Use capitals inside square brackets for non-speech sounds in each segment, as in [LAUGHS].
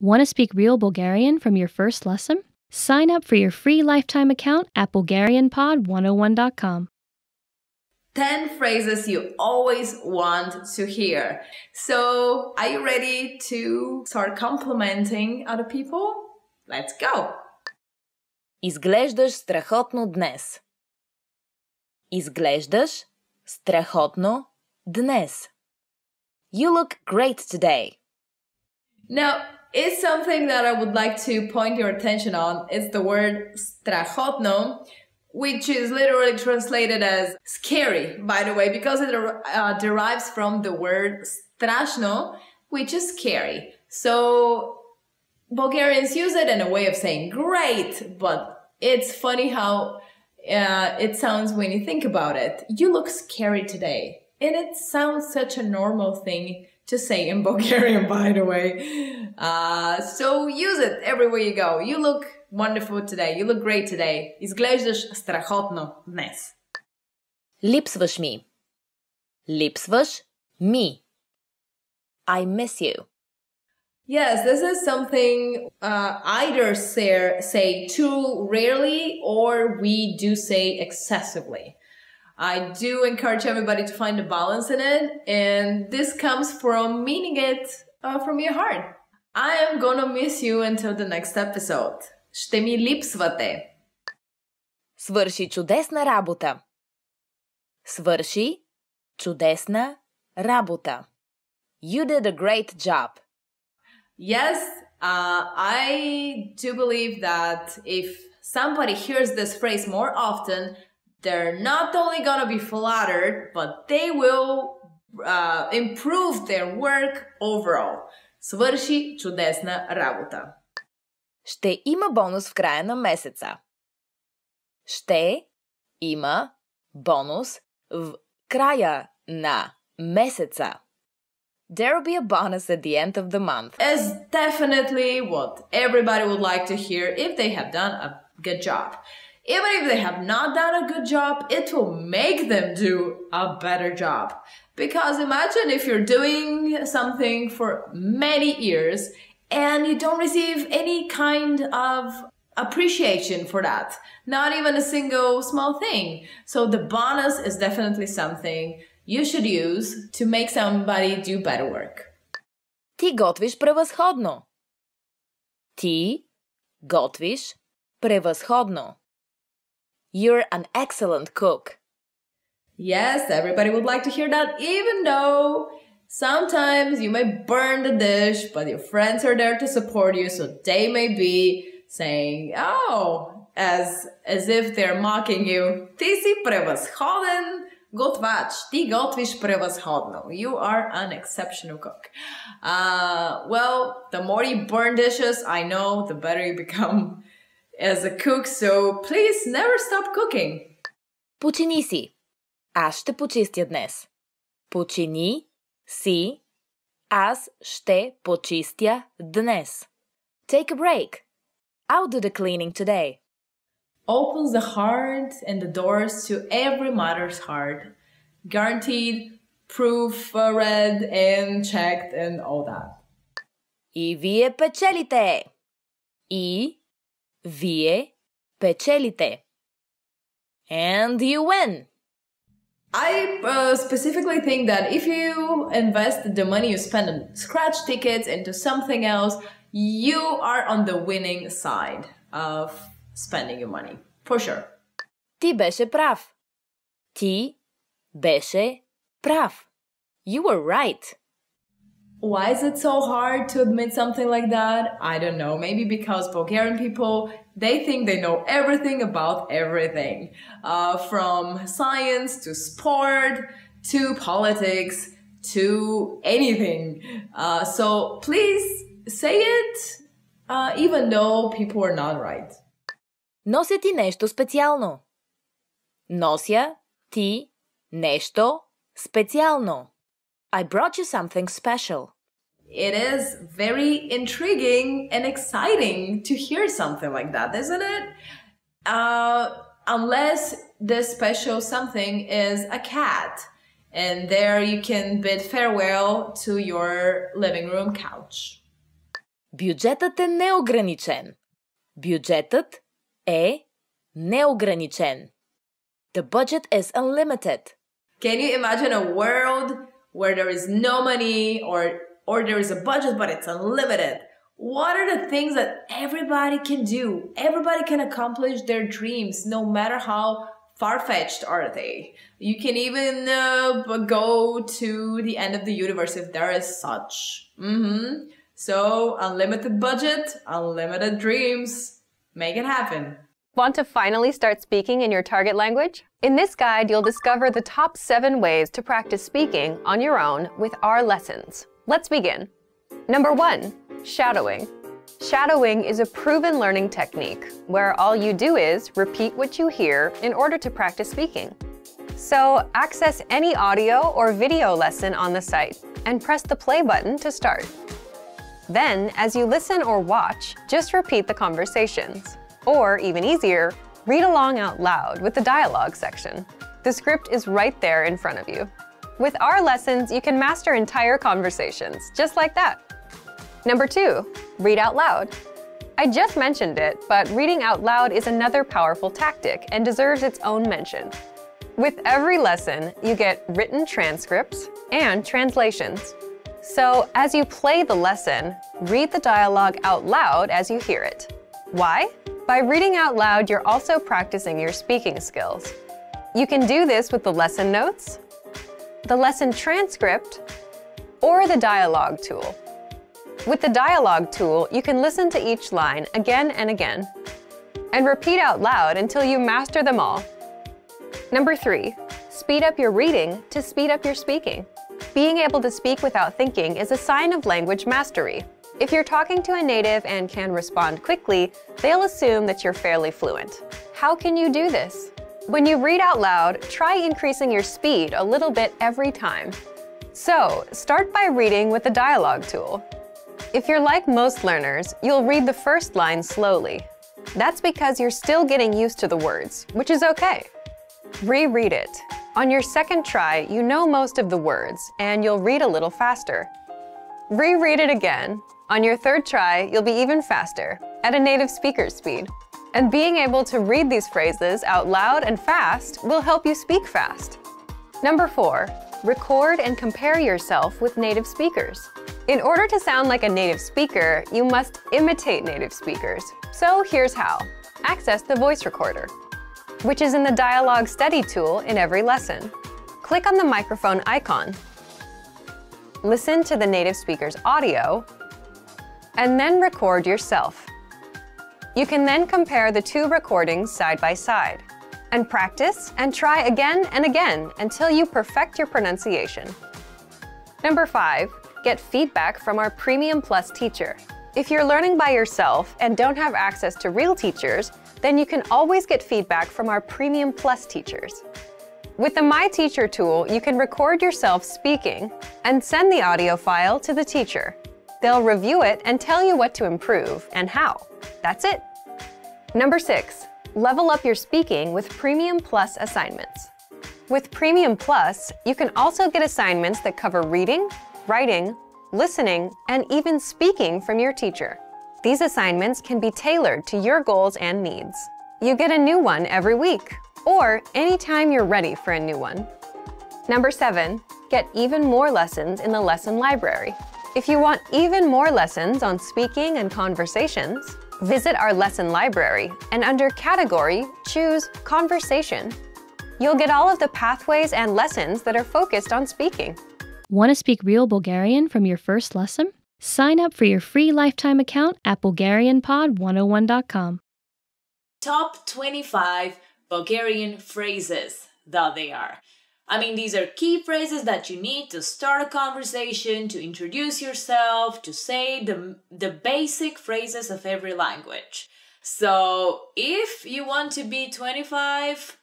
Want to speak real Bulgarian from your first lesson? Sign up for your free lifetime account at BulgarianPod101.com. 10 phrases you always want to hear. So, are you ready to start complimenting other people? Let's go! Изглеждаш страхотно днес. Изглеждаш страхотно днес. You look great today. Now, it's something that I would like to point your attention on. It's the word strachotno, which is literally translated as scary, by the way, because it uh, derives from the word strashno, which is scary. So Bulgarians use it in a way of saying great, but it's funny how uh, it sounds when you think about it. You look scary today. And it sounds such a normal thing to say in [LAUGHS] Bulgarian, by the way. Uh, so use it everywhere you go. You look wonderful today. You look great today. Изглеждаш страхотно днес. Липсваш ми. Липсваш ми. I miss you. Yes, this is something uh, either say, say too rarely or we do say excessively. I do encourage everybody to find a balance in it, and this comes from meaning it uh, from your heart. I am gonna miss you until the next episode. Ще ми липсвате. Свърши чудесна работа. Свърши чудесна работа. You did a great job. Yes, uh, I do believe that if somebody hears this phrase more often, they're not only gonna be flattered, but they will uh, improve their work overall. Свърши чудесна работа. Ще има бонус в края на месеца. Ще има бонус в края на месеца. There'll be a bonus at the end of the month. Is definitely what everybody would like to hear if they have done a good job. Even if they have not done a good job, it will make them do a better job. Because imagine if you're doing something for many years and you don't receive any kind of appreciation for that. Not even a single small thing. So the bonus is definitely something you should use to make somebody do better work. Ти готвиш превъзходно. Ти готвиш превъзходно. You're an excellent cook. Yes, everybody would like to hear that, even though sometimes you may burn the dish, but your friends are there to support you, so they may be saying, oh, as, as if they're mocking you. Ти си превъзходен готвач. Ти готвиш превъзходно. You are an exceptional cook. Uh, well, the more you burn dishes, I know, the better you become as a cook, so please never stop cooking. Почини си. Аз ще почистя днес. Почини си. Аз ще почистя днес. Take a break. I'll do the cleaning today. Opens the heart and the doors to every mother's heart. Guaranteed, proof uh, read and checked and all that. И вие печелите. И Вие печелите. And you win. I uh, specifically think that if you invest the money you spend on scratch tickets into something else, you are on the winning side of spending your money. For sure. Ти беше прав. Ти беше прав. You were right. Why is it so hard to admit something like that? I don't know. Maybe because Bulgarian people, they think they know everything about everything. Uh, from science to sport to politics to anything. Uh, so please say it, uh, even though people are not right. Нося ти нещо специално. Нося ти нещо специално. I brought you something special. It is very intriguing and exciting to hear something like that, isn't it? Uh, unless this special something is a cat. And there you can bid farewell to your living room couch. Бюджетът е неограничен. Бюджетът е неограничен. The budget is unlimited. Can you imagine a world where there is no money or or there is a budget but it's unlimited? What are the things that everybody can do? Everybody can accomplish their dreams no matter how far-fetched are they. You can even uh, go to the end of the universe if there is such. hmm So, unlimited budget, unlimited dreams. Make it happen. Want to finally start speaking in your target language? In this guide, you'll discover the top seven ways to practice speaking on your own with our lessons. Let's begin. Number one, shadowing. Shadowing is a proven learning technique where all you do is repeat what you hear in order to practice speaking. So, access any audio or video lesson on the site and press the play button to start. Then, as you listen or watch, just repeat the conversations. Or, even easier, read along out loud with the dialogue section. The script is right there in front of you. With our lessons, you can master entire conversations, just like that. Number two, read out loud. I just mentioned it, but reading out loud is another powerful tactic and deserves its own mention. With every lesson, you get written transcripts and translations. So, as you play the lesson, read the dialogue out loud as you hear it. Why? By reading out loud, you're also practicing your speaking skills. You can do this with the lesson notes, the lesson transcript, or the dialogue tool. With the dialogue tool, you can listen to each line again and again and repeat out loud until you master them all. Number three, speed up your reading to speed up your speaking. Being able to speak without thinking is a sign of language mastery. If you're talking to a native and can respond quickly, they'll assume that you're fairly fluent. How can you do this? When you read out loud, try increasing your speed a little bit every time. So, start by reading with the dialogue tool. If you're like most learners, you'll read the first line slowly. That's because you're still getting used to the words, which is okay. Reread it. On your second try, you know most of the words, and you'll read a little faster. Reread it again. On your third try, you'll be even faster, at a native speaker's speed. And being able to read these phrases out loud and fast will help you speak fast. Number four, record and compare yourself with native speakers. In order to sound like a native speaker, you must imitate native speakers. So here's how. Access the voice recorder, which is in the Dialogue Study tool in every lesson. Click on the microphone icon. Listen to the native speaker's audio, and then record yourself. You can then compare the two recordings side by side and practice and try again and again until you perfect your pronunciation. Number five, get feedback from our Premium Plus teacher. If you're learning by yourself and don't have access to real teachers, then you can always get feedback from our Premium Plus teachers. With the My Teacher tool, you can record yourself speaking and send the audio file to the teacher. They'll review it and tell you what to improve and how. That's it. Number six, level up your speaking with Premium Plus assignments. With Premium Plus, you can also get assignments that cover reading, writing, listening, and even speaking from your teacher. These assignments can be tailored to your goals and needs. You get a new one every week, or anytime you're ready for a new one. Number seven, get even more lessons in the lesson library. If you want even more lessons on speaking and conversations, visit our lesson library and under Category, choose Conversation. You'll get all of the pathways and lessons that are focused on speaking. Want to speak real Bulgarian from your first lesson? Sign up for your free lifetime account at BulgarianPod101.com. Top 25 Bulgarian phrases that they are. I mean, these are key phrases that you need to start a conversation, to introduce yourself, to say the, the basic phrases of every language. So, if you want to be 25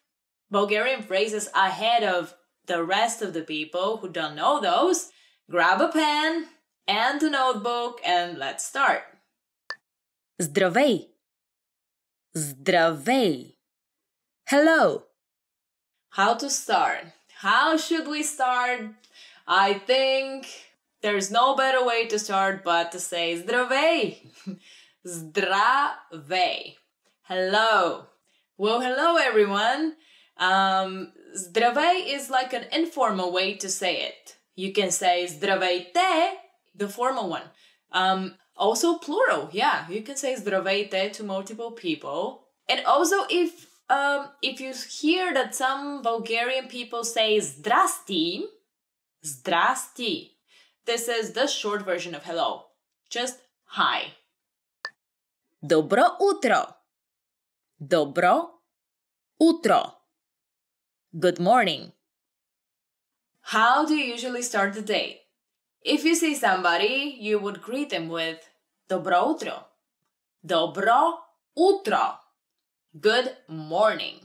Bulgarian phrases ahead of the rest of the people who don't know those, grab a pen and a notebook and let's start. Здравей! Здравей! Hello! How to start? How should we start? I think There's no better way to start but to say zdravej. [LAUGHS] zdravej. Hello. Well, hello everyone. Um, zdravej is like an informal way to say it. You can say zdravejte, the formal one. Um, also plural, yeah. You can say zdravejte to multiple people. And also if um, if you hear that some Bulgarian people say zdrasti, zdrasti, this is the short version of hello. Just hi. Добро утро. Добро утро. Good morning. How do you usually start the day? If you see somebody, you would greet them with Добро утро. Добро утро. Good morning.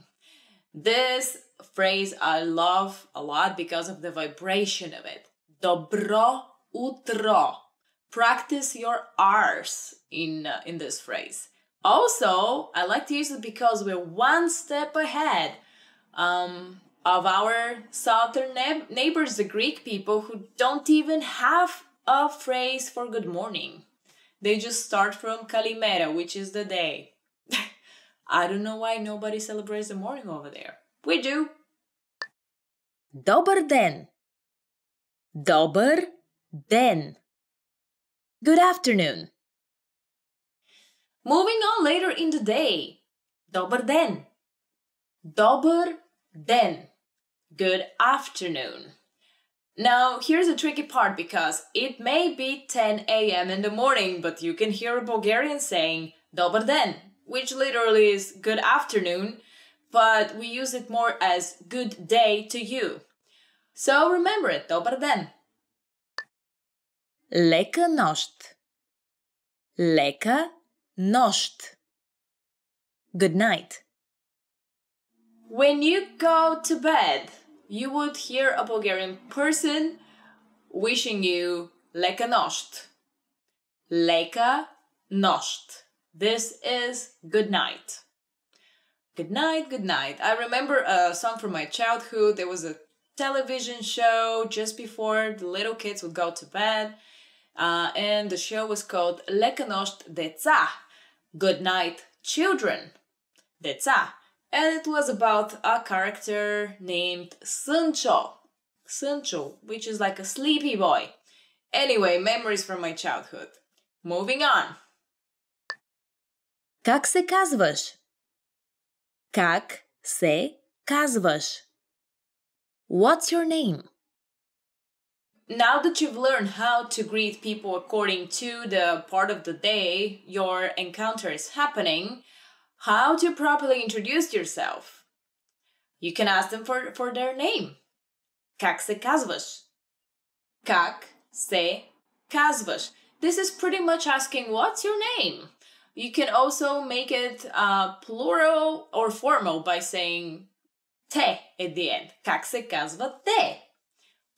This phrase I love a lot because of the vibration of it. Dobro utro. Practice your R's in, uh, in this phrase. Also, I like to use it because we're one step ahead um, of our southern neb- neighbors, the Greek people, who don't even have a phrase for good morning. They just start from kalimera, which is the day. I don't know why nobody celebrates the morning over there. We do. Dobr den. Dobr den. Good afternoon. Moving on later in the day. Dobr den. Dobr den. Good afternoon. Now, here's a tricky part because it may be 10 a.m. in the morning, but you can hear a Bulgarian saying Dobr den which literally is good afternoon, but we use it more as good day to you. So remember it, Добър ден. Лека нощ. Лека нощ. Good night. When you go to bed, you would hear a Bulgarian person wishing you leka nocht. Leka nocht. This is good night. Good night, good night. I remember a song from my childhood. There was a television show just before the little kids would go to bed. Uh, and the show was called Leka nocht deca. Good night, children. Deca and it was about a character named Sancho. Sancho, which is like a sleepy boy. Anyway, memories from my childhood. Moving on. Как се казваш? Как се казваш? What's your name? Now that you've learned how to greet people according to the part of the day your encounter is happening, how to properly introduce yourself. You can ask them for, for their name. Как се казваш? Как се казваш? This is pretty much asking what's your name. You can also make it uh, plural or formal by saying te at the end. Как се казва те?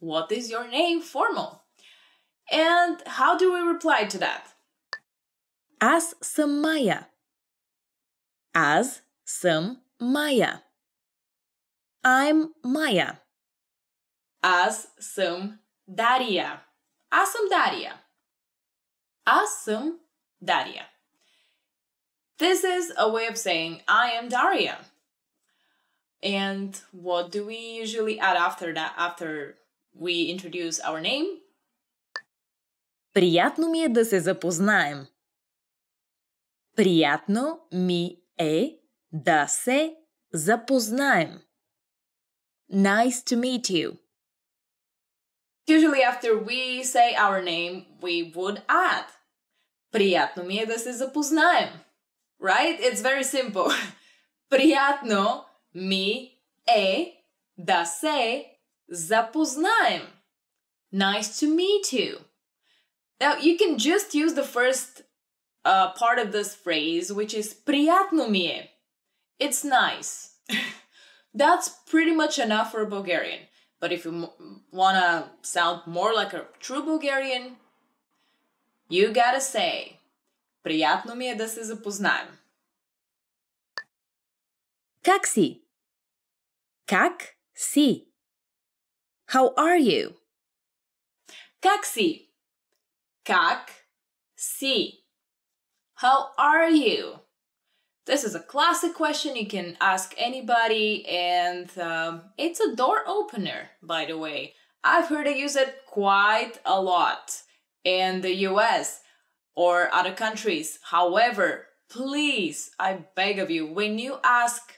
What is your name formal? And how do we reply to that? Аз съм Майя. Аз съм Майя. I'm Maya. Аз съм Дария. Аз съм Дария. Аз съм Дария. This is a way of saying I am Daria. And what do we usually add after that, after we introduce our name? Приятно ми е да се запознаем. Приятно ми е да се запознаем. Nice to meet you. Usually after we say our name, we would add. Приятно ми е да се запознаем. Right? It's very simple. Приятно ми е да се запознаем. Nice to meet you. Now you can just use the first uh, part of this phrase, which is приятно ми е. It's nice. [LAUGHS] That's pretty much enough for a Bulgarian. But if you m- wanna sound more like a true Bulgarian, you gotta say приятно ми е да се запознаем. Как си? Как си? How are you? Как си? Как си? How are you? This is a classic question you can ask anybody, and um, it's a door opener, by the way. I've heard it use it quite a lot in the US or other countries. However, please, I beg of you, when you ask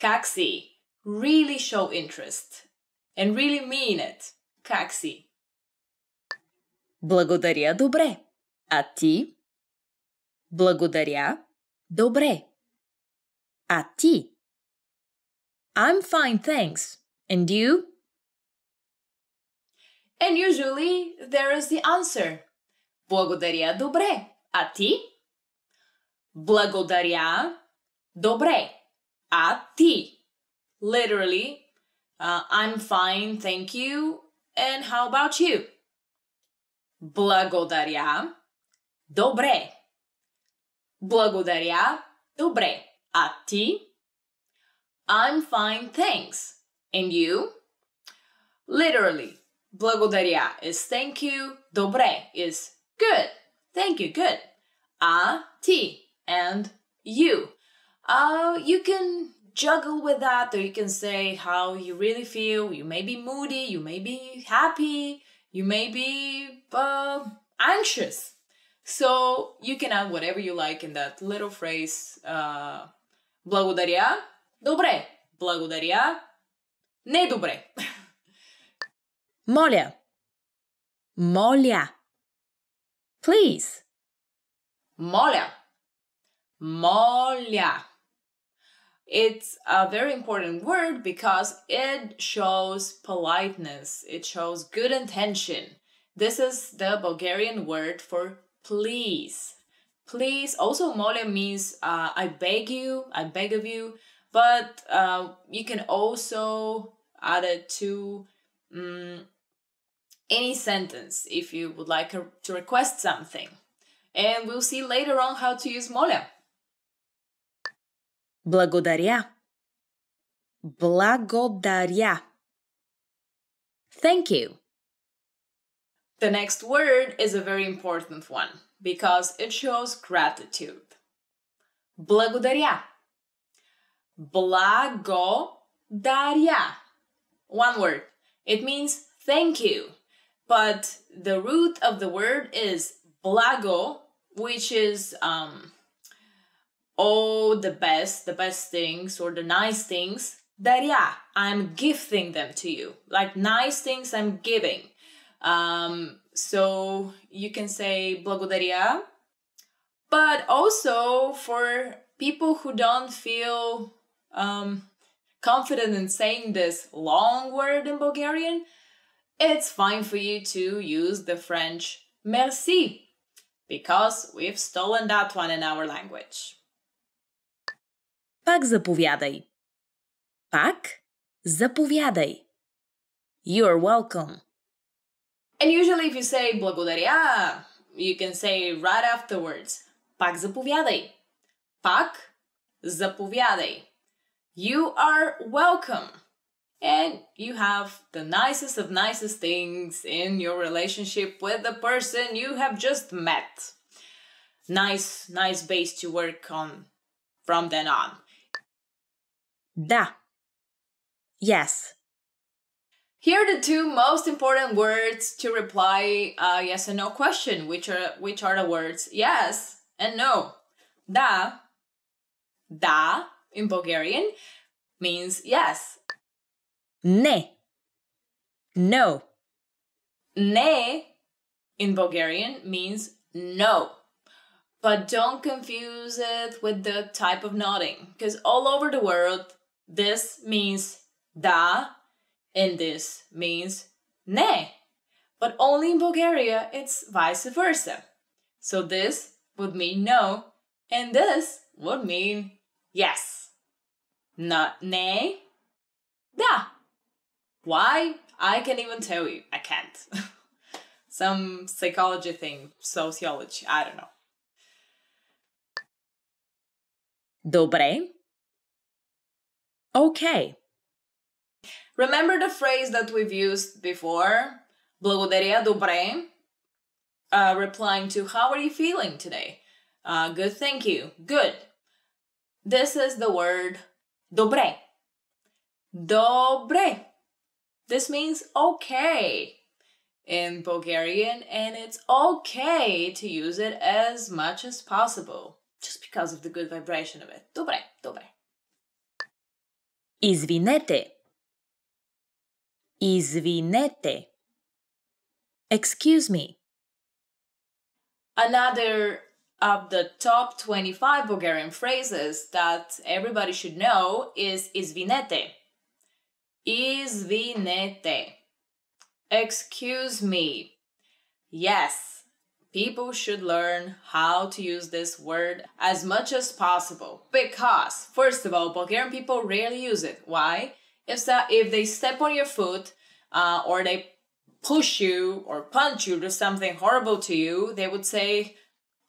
Kaxi, really show interest and really mean it. Kaxi. Благодаря добре. А ти? Благодаря добре. А ти? I'm fine, thanks. And you? And usually there is the answer. Благодаря добре. А ти? Благодаря добре. А ти? Literally, uh, I'm fine, thank you. And how about you? Благодаря добре. Благодаря добре. А ти? I'm fine, thanks. And you? Literally, благодаря is thank you, добре is good. Thank you, good. А ти and you. Uh, you can juggle with that, or you can say how you really feel. You may be moody, you may be happy, you may be uh, anxious. So you can add whatever you like in that little phrase. Uh, благодаря, добре. Благодаря, не добре. Моля. Моля. please. Моля, моля. It's a very important word because it shows politeness, it shows good intention. This is the Bulgarian word for please. Please, also моля means uh, I beg you, I beg of you, but uh, you can also add it to um, any sentence if you would like to request something. And we'll see later on how to use moля. Благодаря. Благодаря. Thank you. The next word is a very important one because it shows gratitude. Благодаря. Благодаря. One word. It means thank you. But the root of the word is blago, which is um, all the best, the best things or the nice things. Daria, I'm gifting them to you. Like nice things I'm giving. Um, so you can say благодаря. But also for people who don't feel um, confident in saying this long word in Bulgarian, it's fine for you to use the French merci because we've stolen that one in our language. Пак заповядай. Пак заповядай. You're welcome. And usually if you say благодаря, you can say right afterwards. Пак заповядай. Пак заповядай. You are welcome. And you have the nicest of nicest things in your relationship with the person you have just met. Nice, nice base to work on from then on. Да. Yes. Here are the two most important words to reply a yes and no question, which are which are the words yes and no. Da, da in Bulgarian means yes. Не. No. Ne in Bulgarian means no. But don't confuse it with the type of nodding, because all over the world, this means da and this means ne. But only in Bulgaria, it's vice versa. So this would mean no, and this would mean yes. Not ne, da. Why? I can't even tell you. I can't. [LAUGHS] Some psychology thing, sociology, I don't know. Добре. Okay. Remember the phrase that we've used before? Благодаря, добре. uh, replying to how are you feeling today? Uh, good, thank you. Good. This is the word dobre. Dobre. This means okay in Bulgarian, and it's okay to use it as much as possible just because of the good vibration of it. Dobre, dobre. Извинете. Извинете. Excuse me. Another of the top 25 Bulgarian phrases that everybody should know is izvinete. Izvinete. Excuse me. Yes, people should learn how to use this word as much as possible because, first of all, Bulgarian people rarely use it. Why? If, that, if they step on your foot uh, or they push you or punch you, do something horrible to you, they would say,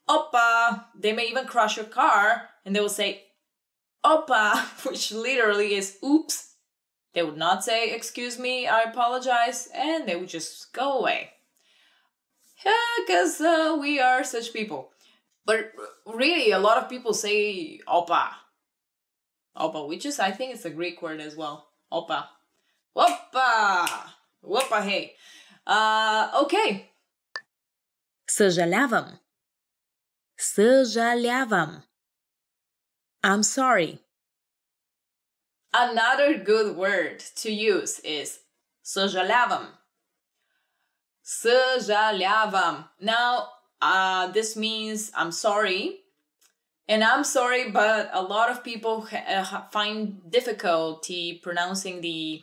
Opa. They may even crush your car and they will say, Opa, [LAUGHS] which literally is oops. They would not say, Excuse me, I apologize, and they would just go away. Yeah, because uh, we are such people. But really, a lot of people say opa. Opa, which is, I think it's a Greek word as well. Opa. Opa! Opa, hey. Uh, okay. Съжалявам. Съжалявам. I'm sorry. Another good word to use is съжалявам. Съжалявам. Now, uh, this means I'm sorry. And I'm sorry, but a lot of people uh, find difficulty pronouncing the.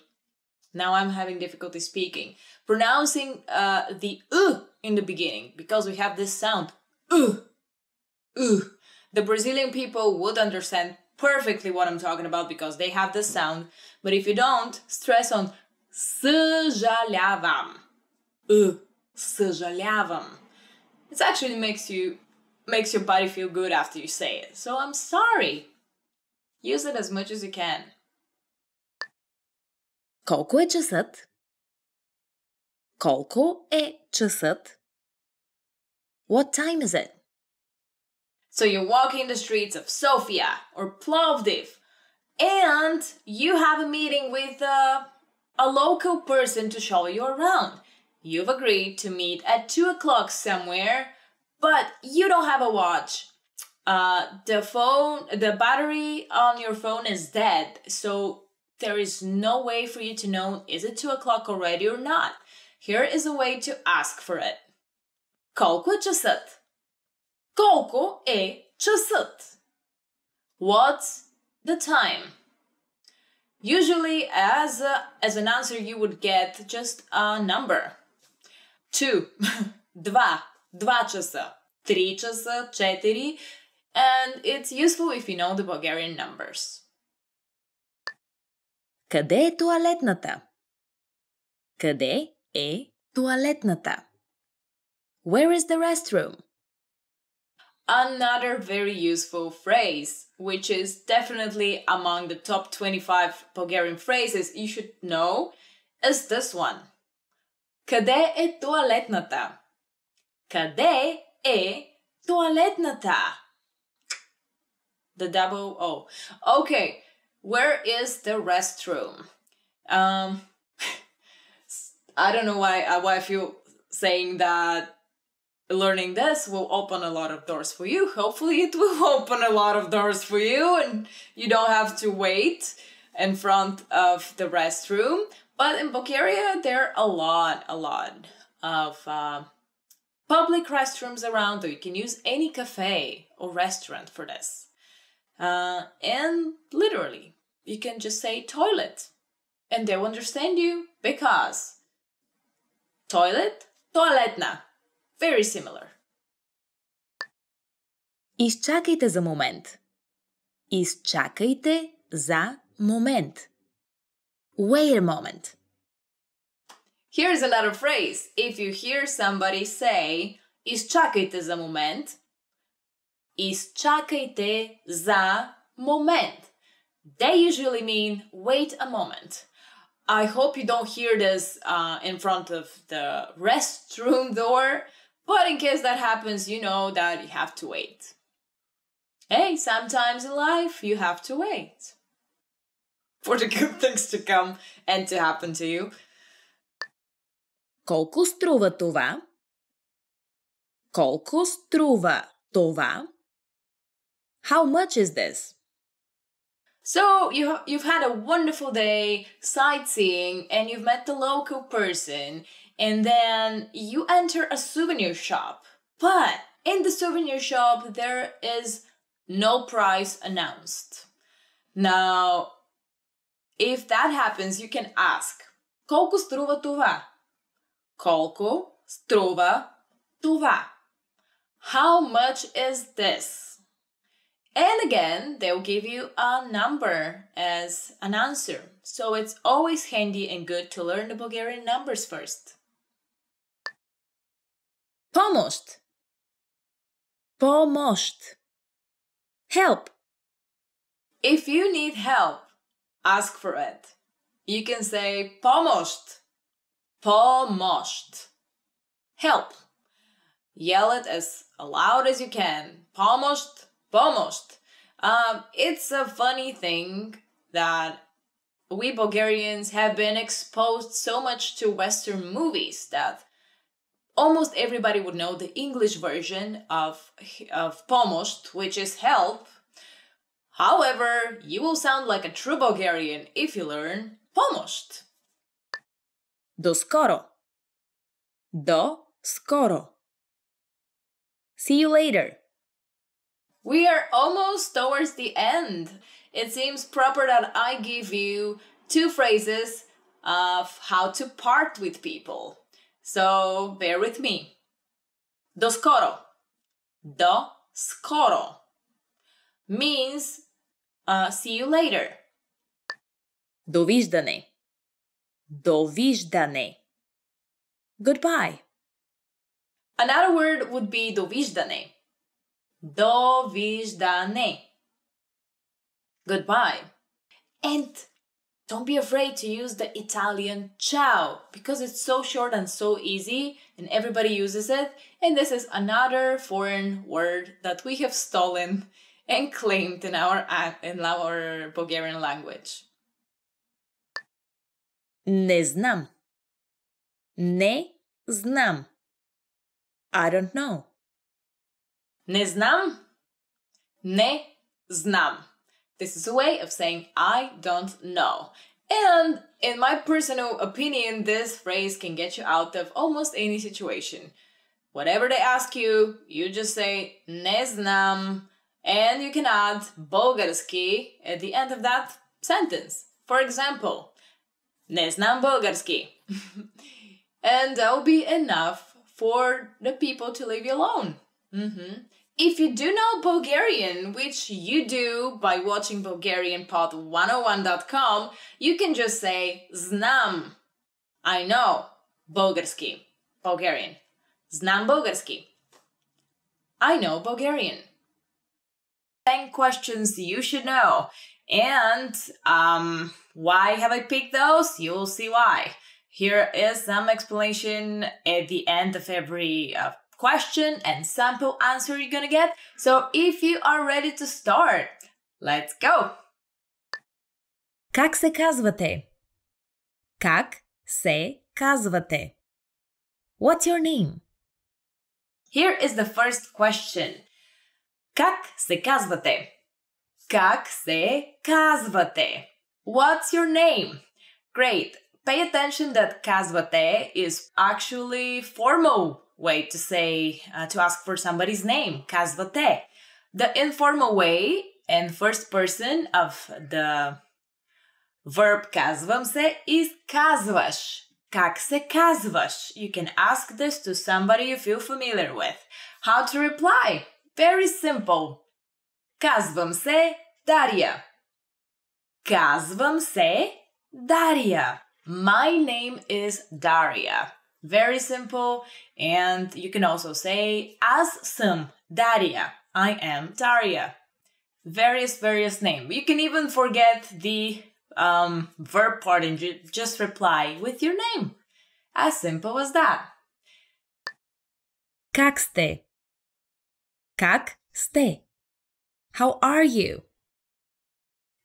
Now I'm having difficulty speaking. Pronouncing uh, the uh in the beginning because we have this sound. Uh. Uh. The Brazilian people would understand perfectly what I'm talking about because they have this sound. But if you don't, stress on съжалявам. Uh, съжалявам. It actually makes you makes your body feel good after you say it. So I'm sorry. Use it as much as you can. Колко е часът? Колко е часът? What time is it? So you're walking the streets of Sofia or Plovdiv, and you have a meeting with a, a local person to show you around. You've agreed to meet at 2 o'clock somewhere, but you don't have a watch. Uh, the phone, the battery on your phone is dead, so there is no way for you to know is it 2 o'clock already or not. Here is a way to ask for it. Kalk uçasat. Колко е часът? What's the time? Usually, as, a, as an answer, you would get just a number. Two, два, два часа, три часа, четири, and it's useful if you know the Bulgarian numbers. Къде е туалетната? Къде е туалетната? Where is the restroom? Another very useful phrase, which is definitely among the top 25 Bulgarian phrases you should know, is this one. Къде е туалетната? Къде е туалетната? The double O. Okay, where is the restroom? Um, [LAUGHS] I don't know why, uh, why I feel saying that learning this will open a lot of doors for you. Hopefully, it will [LAUGHS] open a lot of doors for you, and you don't have to wait in front of the restroom. But in Bulgaria, there are a lot, a lot of uh, public restrooms around, or you can use any cafe or restaurant for this. Uh, and literally, you can just say toilet, and they'll understand you because toilet, toaletna very similar. Изчакайте за момент. Изчакайте за момент. Wait a moment. Here's another phrase. If you hear somebody say изчакайте за момент, изчакайте за момент. They usually mean wait a moment. I hope you don't hear this uh, in front of the restroom door But in case that happens, you know that you have to wait. Hey, sometimes in life you have to wait for the good things to come and to happen to you. Колко струва това? Колко струва това? How much is this? So you you've had a wonderful day sightseeing and you've met the local person and then you enter a souvenir shop. But in the souvenir shop there is no price announced. Now, if that happens, you can ask, колко струва това? Колко струва това? How much is this? And again, they'll give you a number as an answer. So it's always handy and good to learn the Bulgarian numbers first. Pomost. Pomost. Help. If you need help, ask for it. You can say pomost. Pomost. Help. Yell it as loud as you can. Pomost. Pomost. Um, it's a funny thing that we Bulgarians have been exposed so much to Western movies that almost everybody would know the English version of, of pomost, which is help. However, you will sound like a true Bulgarian if you learn pomost. Do skoro. Do skoro. See you later. We are almost towards the end. It seems proper that I give you two phrases of how to part with people. So bear with me. Do skoro. Do skoro means uh, see you later. Dovijdane. Dovijdane. Goodbye. Another word would be dovijdane. Dovijdane. Goodbye. And don't be afraid to use the Italian ciao because it's so short and so easy and everybody uses it. And this is another foreign word that we have stolen and claimed in our in our Bulgarian language. Не знам. Не знам. I don't know. Не знам. Не знам. This is a way of saying I don't know. And in my personal opinion, this phrase can get you out of almost any situation. Whatever they ask you, you just say ne znam, and you can add bulgarski at the end of that sentence. For example, ne znam [LAUGHS] and that'll be enough for the people to leave you alone. Mm-hmm. If you do know Bulgarian, which you do by watching BulgarianPod101.com, you can just say Znam. I know Bulgarski. Bulgarian. Znam Bulgarski. I know Bulgarian. 10 questions you should know. And um, why have I picked those? You'll see why. Here is some explanation at the end of every uh, question and sample answer you're gonna get. So if you are ready to start, let's go! Как се казвате? Как се казвате? What's your name? Here is the first question. Как се казвате? Как се казвате? What's your name? Great. Pay attention that казвате is actually formal way to say, uh, to ask for somebody's name, казвате. The informal way and first person of the verb казвам се is казваш. Как се казваш? You can ask this to somebody you feel familiar with. How to reply? Very simple. Казвам се Дария. Казвам се Дария. My name is Daria. Very simple. And you can also say, as some Daria. I am Daria. Various, various name. You can even forget the um, verb part and just reply with your name. As simple as that. Как сте? Как сте? How are you?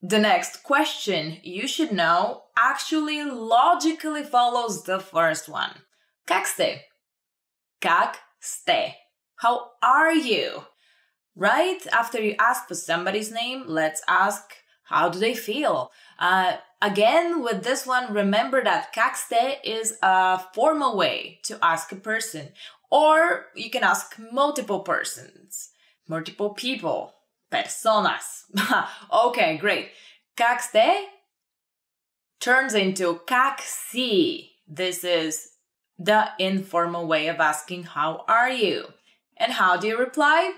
The next question you should know actually logically follows the first one. Как сте? Как сте? How are you? Right after you ask for somebody's name, let's ask how do they feel? Uh, again, with this one, remember that как сте is a formal way to ask a person, or you can ask multiple persons, multiple people, personas. [LAUGHS] okay, great. Как сте turns into как си. This is the informal way of asking how are you? And how do you reply?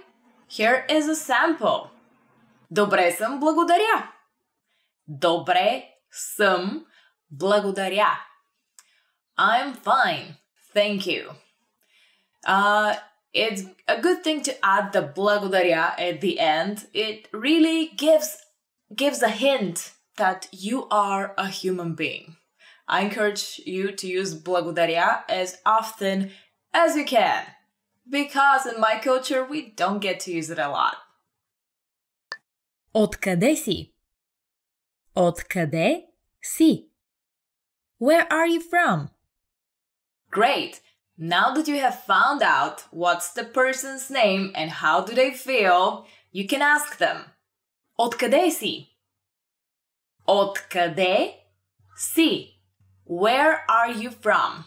Here is a sample. Добре съм, благодаря. Добре съм, благодаря. I'm fine, thank you. Uh, it's a good thing to add the благодаря at the end. It really gives gives a hint that you are a human being. I encourage you to use благодаря as often as you can because in my culture we don't get to use it a lot. Откъде си? Откъде си? Where are you from? Great! Now that you have found out what's the person's name and how do they feel, you can ask them. Откъде си? Откъде си? Where are you from?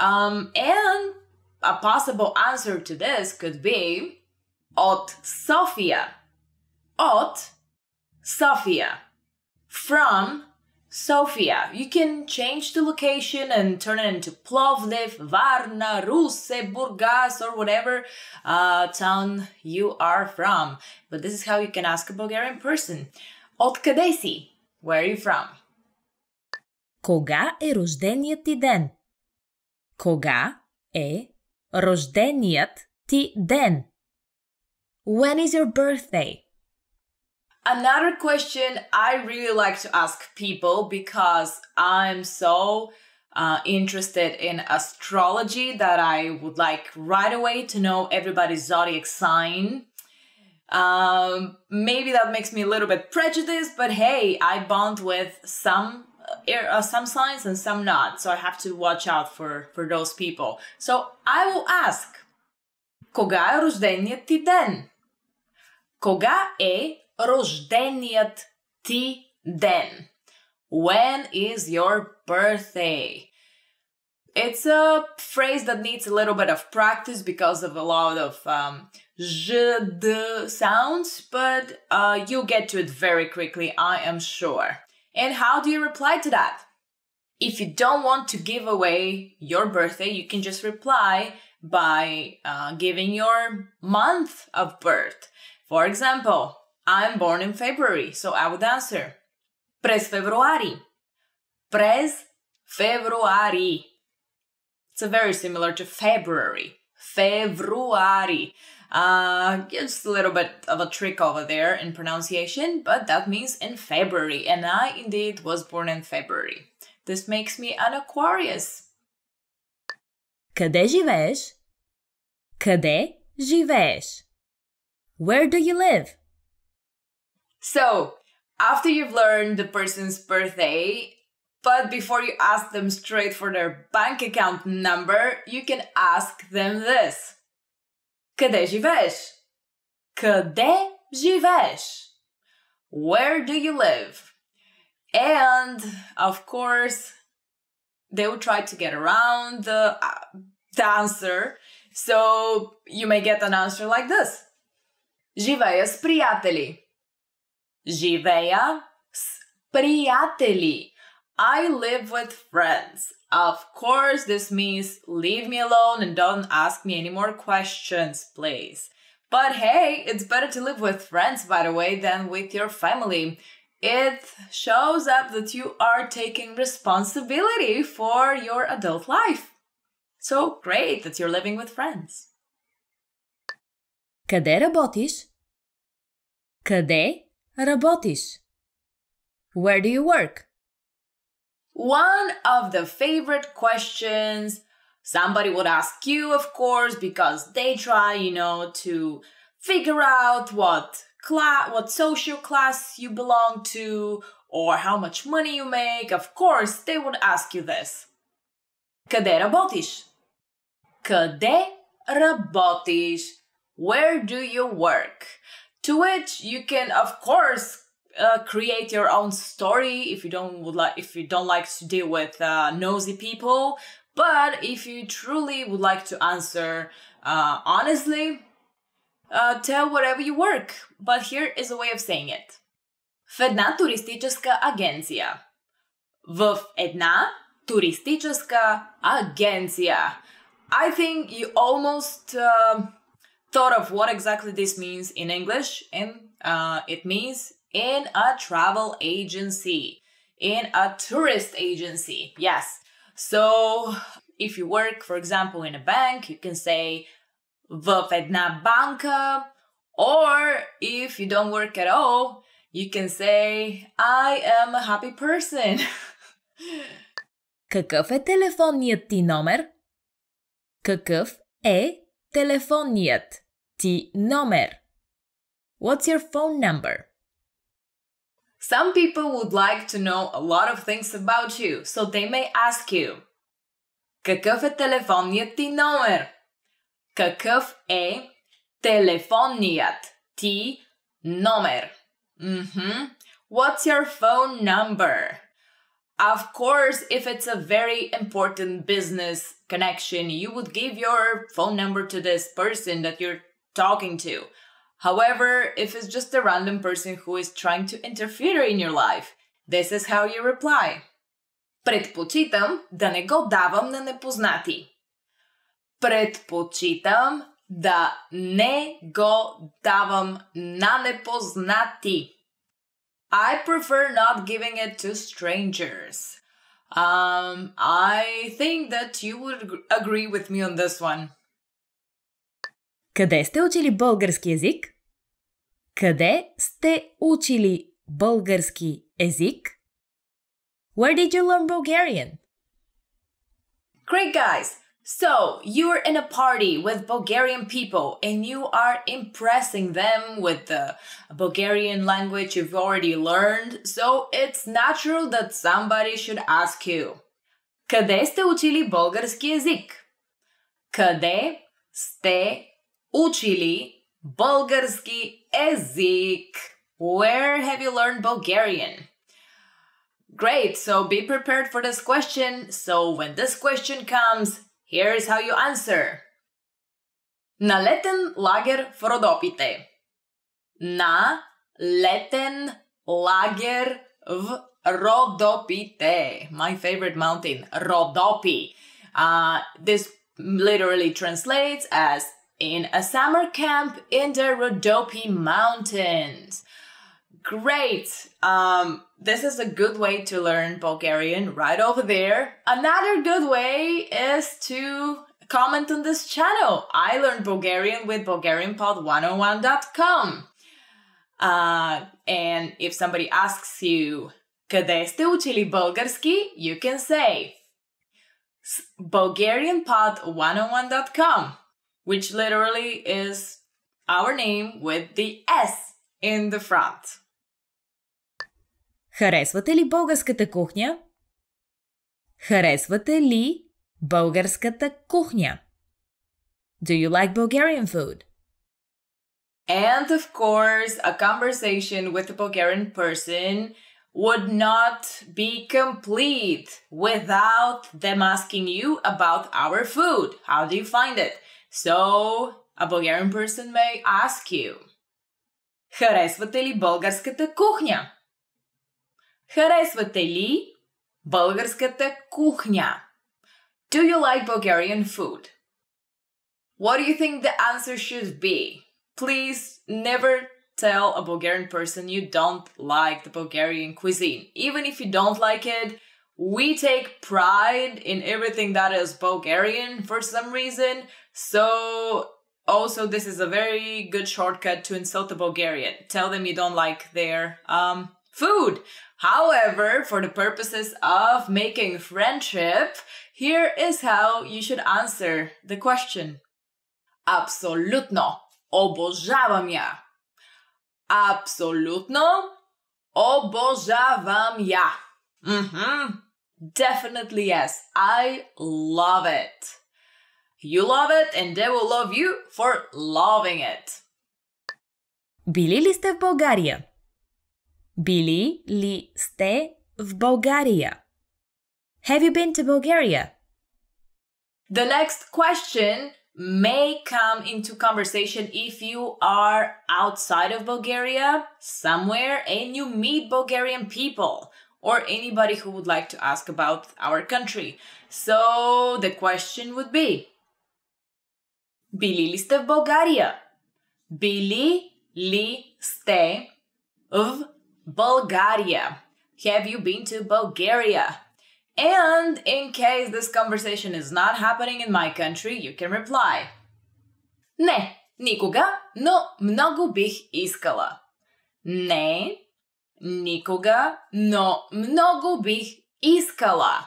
Um, and a possible answer to this could be От Sofia. От Sofia. From Sofia. You can change the location and turn it into Plovdiv, Varna, Russe, Burgas, or whatever uh, town you are from. But this is how you can ask a Bulgarian person. Откъде си? Where are you from? Кога е рожденият ти ден? Кога е рожденият ти ден? When is your birthday? Another question I really like to ask people because I'm so uh, interested in astrology that I would like right away to know everybody's zodiac sign. Um, maybe that makes me a little bit prejudiced, but hey, I bond with some uh, some signs and some not, so I have to watch out for for those people. So I will ask, кога е рожденият ти ден? Кога е рожденият ти ден? When is your birthday? It's a phrase that needs a little bit of practice because of a lot of um, je, de sounds, but uh, you'll get to it very quickly, I am sure. And how do you reply to that? If you don't want to give away your birthday, you can just reply by uh, giving your month of birth. For example, I'm born in February, so I would answer Prez februari. Prez februari. It's very similar to February. Februari. Uh, just a little bit of a trick over there in pronunciation, but that means in February, and I indeed was born in February. This makes me an Aquarius. Къде живееш? Къде живееш? Where do you live? So, after you've learned the person's birthday, but before you ask them straight for their bank account number, you can ask them this. Къде живееш? Къде живееш? Where do you live? And of course, they will try to get around the, uh, the answer. So you may get an answer like this. Живея с приятели. Живея с приятели. I live with friends. Of course, this means leave me alone and don't ask me any more questions, please. But hey, it's better to live with friends, by the way, than with your family. It shows up that you are taking responsibility for your adult life. So great that you're living with friends. Къде работиш? Къде работиш? Where do you work? One of the favorite questions Somebody would ask you, of course, because they try, you know, to figure out what class, what social class you belong to, or how much money you make. Of course, they would ask you this. Къде работиш? Къде работиш? Where do you work? To which you can, of course, uh, create your own story if you don't would like if you don't like to deal with uh, nosy people. But if you truly would like to answer uh, honestly, uh, tell whatever you work. But here is a way of saying it. В една туристическа агенция. В една туристическа агенция. I think you almost uh, thought of what exactly this means in English, and uh, it means in a travel agency, in a tourist agency. Yes. So if you work, for example, in a bank, you can say в една банка, or if you don't work at all, you can say I am a happy person. Какъв е телефонният ти номер? Какъв е телефонният ти номер? What's your phone number? Some people would like to know a lot of things about you, so they may ask you Какъв е телефонният ти номер? Какъв е телефонният ти номер? Mm-hmm. What's your phone number? Of course, if it's a very important business connection, you would give your phone number to this person that you're talking to. However, if it's just a random person who is trying to interfere in your life, this is how you reply. Предпочитам да не го давам на непознати. Предпочитам да не го давам на непознати. I prefer not giving it to strangers. Um, I think that you would agree with me on this one. Къде сте учили български език? Къде сте учили български език? Where did you learn Bulgarian? Great, guys! So, you're in a party with Bulgarian people and you are impressing them with the Bulgarian language you've already learned, so it's natural that somebody should ask you. Къде сте учили български език? Къде сте учили български език? Where have you learned Bulgarian? Great, so be prepared for this question. So when this question comes, Here's how you answer. На летен лагер в Родопите. На летен лагер в Родопите. My favorite mountain, Rodopi. Uh, this literally translates as in a summer camp in the Rodopi Mountains. Great. Um, this is a good way to learn Bulgarian right over there. Another good way is to comment on this channel. I learned Bulgarian with BulgarianPod101.com. Uh, and if somebody asks you, къде сте учили български, you can say BulgarianPod101.com, which literally is our name with the S in the front. Харесвате ли българската кухня? Харесвате ли българската кухня? Do you like Bulgarian food? And of course, a conversation with a Bulgarian person would not be complete without them asking you about our food. How do you find it? So, a Bulgarian person may ask you, Харесвате ли българската кухня? Харесвате ли българската кухня? Do you like Bulgarian food? What do you think the answer should be? Please never tell a Bulgarian person you don't like the Bulgarian cuisine. Even if you don't like it, we take pride in everything that is Bulgarian for some reason. So, also, this is a very good shortcut to insult the Bulgarian. Tell them you don't like their um, food. However, for the purposes of making friendship, Here is how you should answer the question. Absolutno. Obožavam ja. Absolutno. Obožavam ja. Mm-hmm. Definitely yes. I love it. You love it and they will love you for loving it. Били ли сте в България? Били ли сте в България? Have you been to Bulgaria? The next question may come into conversation if you are outside of Bulgaria, somewhere, and you meet Bulgarian people or anybody who would like to ask about our country. So the question would be Били ли сте в България? Били ли сте в Bulgaria? Have you been to Bulgaria? And in case this conversation is not happening in my country, you can reply. Не, никога, но много бих искала. Не, nikoga, no mnogo bih iskala.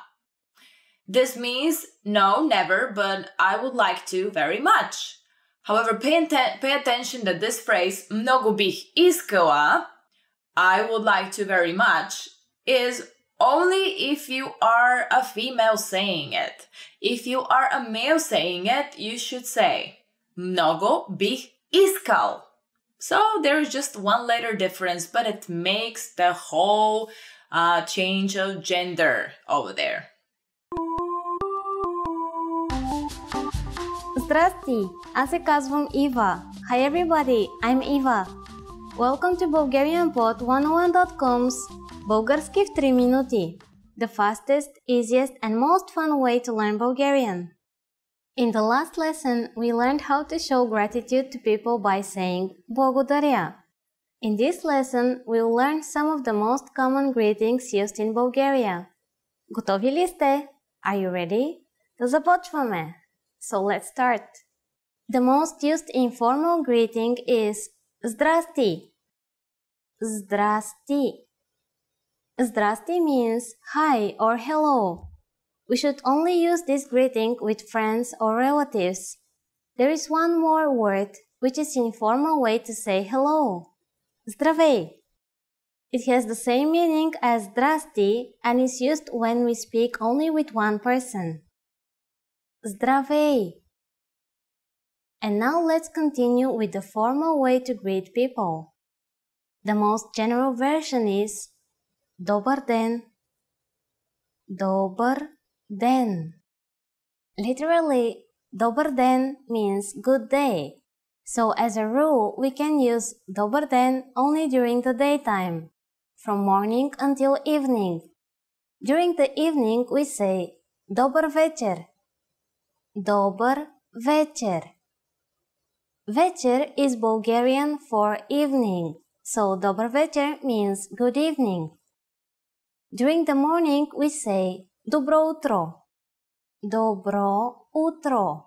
This means no, never, but I would like to very much. However, pay, pay attention that this phrase mnogo bih iskala, I would like to very much, is only if you are a female saying it. If you are a male saying it, you should say mnogo bih iskal. So there is just one letter difference, but it makes the whole uh, change of gender over there. Здрасти! Аз се казвам Ива. Hi everybody, I'm Eva. Welcome to BulgarianPod101.com's Български в 3 минути. The fastest, easiest and most fun way to learn Bulgarian. In the last lesson, we learned how to show gratitude to people by saying Благодаря. In this lesson, we'll learn some of the most common greetings used in Bulgaria. Готови ли сте? Are you ready? Да започваме! So let's start. The most used informal greeting is Zdrasti. Zdrasti. Zdrasti means hi or hello. We should only use this greeting with friends or relatives. There is one more word which is informal way to say hello. Здравей. It has the same meaning as zdrasti and is used when we speak only with one person. Здравей. And now let's continue with the formal way to greet people. The most general version is Добър ден. Добър ден. Literally, Добър ден means good day. So as a rule, we can use Добър ден only during the daytime, from morning until evening. During the evening, we say Добър вечер. Добър вечер. Вечер is Bulgarian for evening, so Добър вечер means good evening. During the morning, we say Добро утро. Добро утро.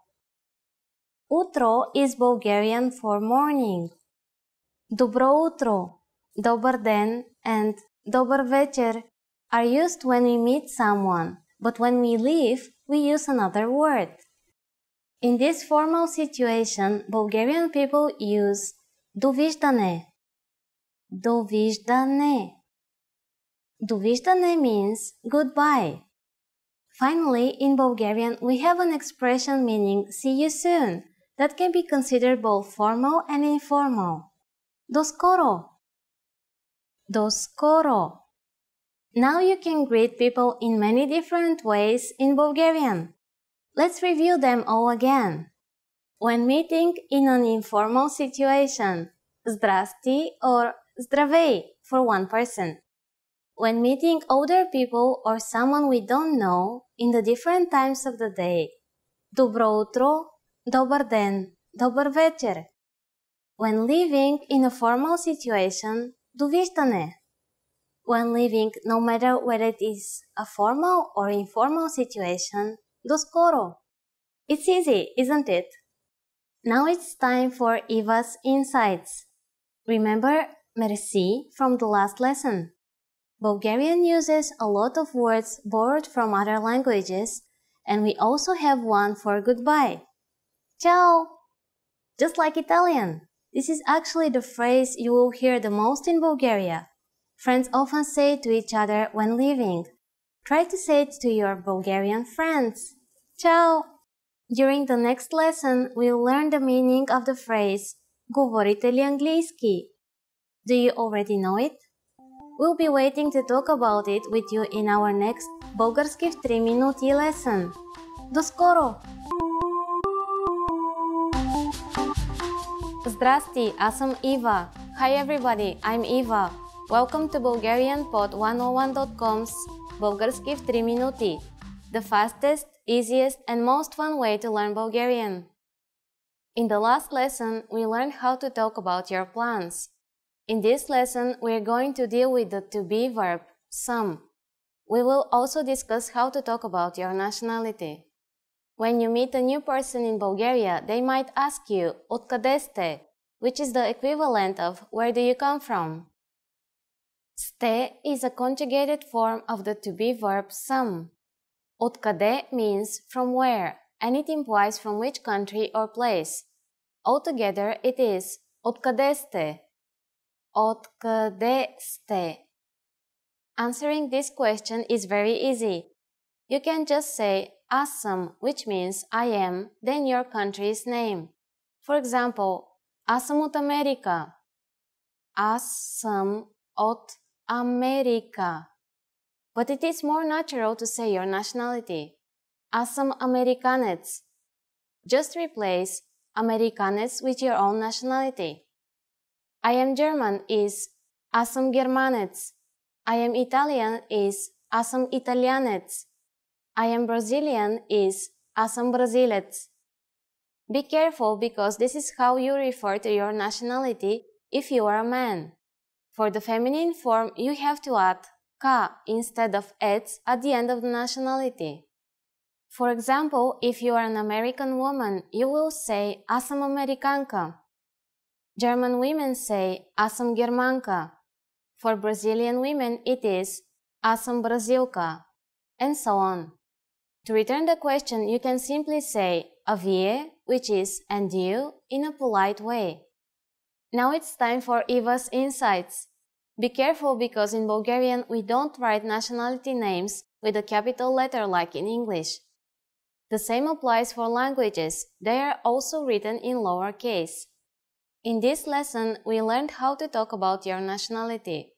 Утро is Bulgarian for morning. Добро утро, добър ден, and добър вечер are used when we meet someone, but when we leave, we use another word. In this formal situation, Bulgarian people use довиждане. Довиждане. Довиждане means goodbye. Finally, in Bulgarian, we have an expression meaning see you soon that can be considered both formal and informal. Doskoro. Doskoro. Now you can greet people in many different ways in Bulgarian. Let's review them all again. When meeting in an informal situation, zdrasti or zdravei for one person When meeting older people or someone we don't know in the different times of the day, добро утро, добър ден, добър вечер. When living in a formal situation, довиждане. When living, no matter whether it is a formal or informal situation, до скоро. It's easy, isn't it? Now it's time for Eva's insights. Remember merci from the last lesson. Bulgarian uses a lot of words borrowed from other languages, And we also have one for goodbye. Ciao! Just like Italian. This is actually the phrase you will hear the most in Bulgaria. Friends often say it to each other when leaving. Try to say it to your Bulgarian friends. Ciao! During the next lesson, we'll learn the meaning of the phrase Говорите ли английски? Do you already know it? We'll be waiting to talk about it with you in our next Bulgarski в 3 минути lesson. До скоро! Здрасти, аз съм Ива. Hi everybody, I'm Eva. Welcome to BulgarianPod101.com's Bulgarski в 3 минути. The fastest, easiest and most fun way to learn Bulgarian. In the last lesson, we learned how to talk about your plans. In this lesson, we are going to deal with the to be verb, some. We will also discuss how to talk about your nationality. When you meet a new person in Bulgaria, they might ask you, Откъде сте? which is the equivalent of where do you come from? Сте is a conjugated form of the to be verb some. Откъде means from where, and it implies from which country or place. Altogether, it is Откъде сте? Откъде сте? Answering this question is very easy. You can just say Assam, which means I am, then your country's name. For example, Аз съм от Америка. Аз съм от Америка. But it is more natural to say your nationality. Аз съм американец. Just replace amerikanец with your own nationality. I am German is asam Germanets. I am Italian is asam Italianets. I am Brazilian is asam Brasilets. Be careful because this is how you refer to your nationality if you are a man. For the feminine form, you have to add ka instead of ets at the end of the nationality. For example, if you are an American woman, you will say asam americanka. German women say asam Germanka. For Brazilian women, it is asam Brasilka, and so on. To return the question, you can simply say avie, which is and you, in a polite way. Now it's time for Eva's insights. Be careful because in Bulgarian we don't write nationality names with a capital letter like in English. The same applies for languages, they are also written in lowercase. In this lesson, we learned how to talk about your nationality.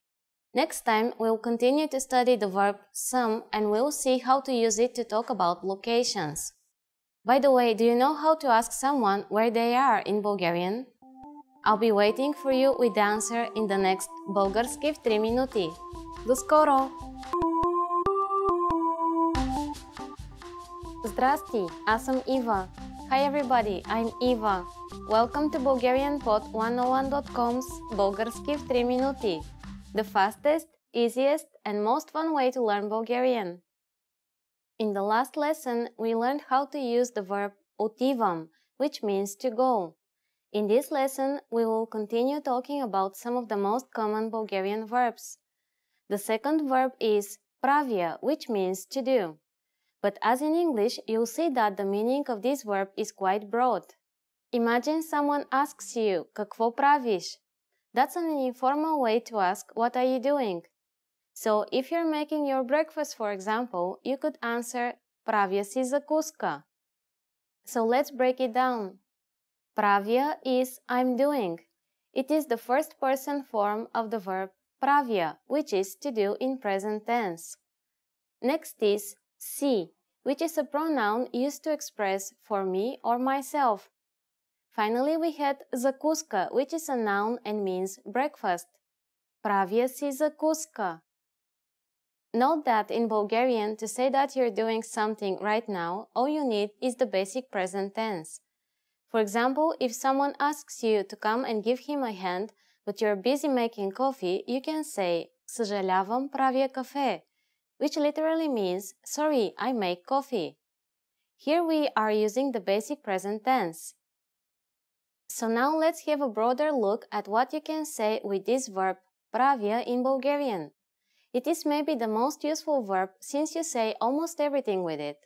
Next time, we'll continue to study the verb some and we'll see how to use it to talk about locations. By the way, do you know how to ask someone where they are in Bulgarian? I'll be waiting for you with the answer in the next Bulgarski в 3 минути. До скоро! Здрасти, аз съм Ива. Hi everybody, I'm Eva. Welcome to BulgarianPod101.com's Bulgarski в 3 минути. The fastest, easiest and most fun way to learn Bulgarian. In the last lesson, we learned how to use the verb otivam, which means to go. In this lesson, we will continue talking about some of the most common Bulgarian verbs. The second verb is pravia, which means to do. But as in English, you'll see that the meaning of this verb is quite broad. Imagine someone asks you, какво правиш? That's an informal way to ask, what are you doing? So if you're making your breakfast, for example, you could answer Правя си закуска. So let's break it down. Правя is I'm doing. It is the first person form of the verb правя, which is to do in present tense. Next is si, which is a pronoun used to express for me or myself. Finally, we had закуска, which is a noun and means breakfast. Правя си закуска. Note that in Bulgarian, to say that you're doing something right now, all you need is the basic present tense. For example, if someone asks you to come and give him a hand, but you're busy making coffee, you can say Съжалявам, правя кафе, which literally means sorry, I make coffee. Here we are using the basic present tense. So now let's have a broader look at what you can say with this verb pravia in Bulgarian. It is maybe the most useful verb since you say almost everything with it.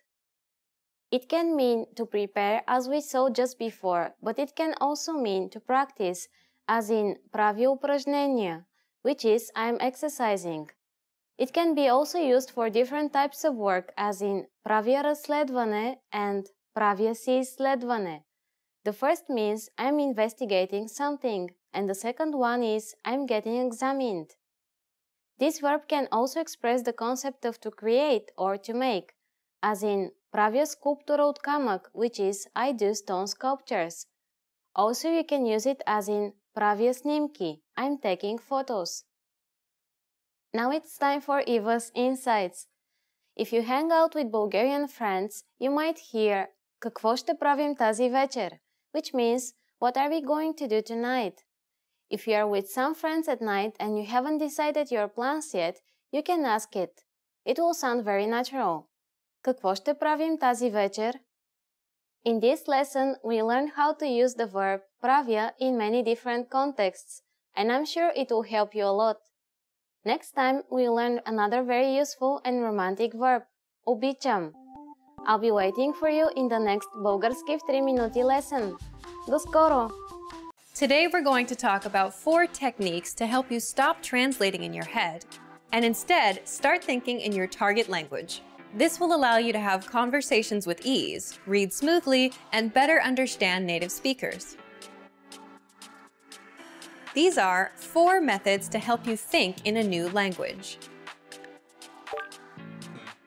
It can mean to prepare as we saw just before, but it can also mean to practice as in pravi упражнения, which is I'm exercising. It can be also used for different types of work as in правя разследване and правя си изследване. The first means I'm investigating something and the second one is I'm getting examined. This verb can also express the concept of to create or to make, as in правя скулптура от камък, which is I do stone sculptures. Also, you can use it as in правя снимки, I'm taking photos. Now it's time for Eva's insights. If you hang out with Bulgarian friends, you might hear какво ще правим тази вечер, which means what are we going to do tonight? If you are with some friends at night and you haven't decided your plans yet, you can ask it. It will sound very natural. Какво ще правим тази вечер? In this lesson, we learn how to use the verb pravia in many different contexts, and I'm sure it will help you a lot. Next time, we'll learn another very useful and romantic verb, обичам. I'll be waiting for you in the next Bulgarski в 3 минути lesson. До скоро! Today we're going to talk about four techniques to help you stop translating in your head and instead start thinking in your target language. This will allow you to have conversations with ease, read smoothly, and better understand native speakers. These are four methods to help you think in a new language.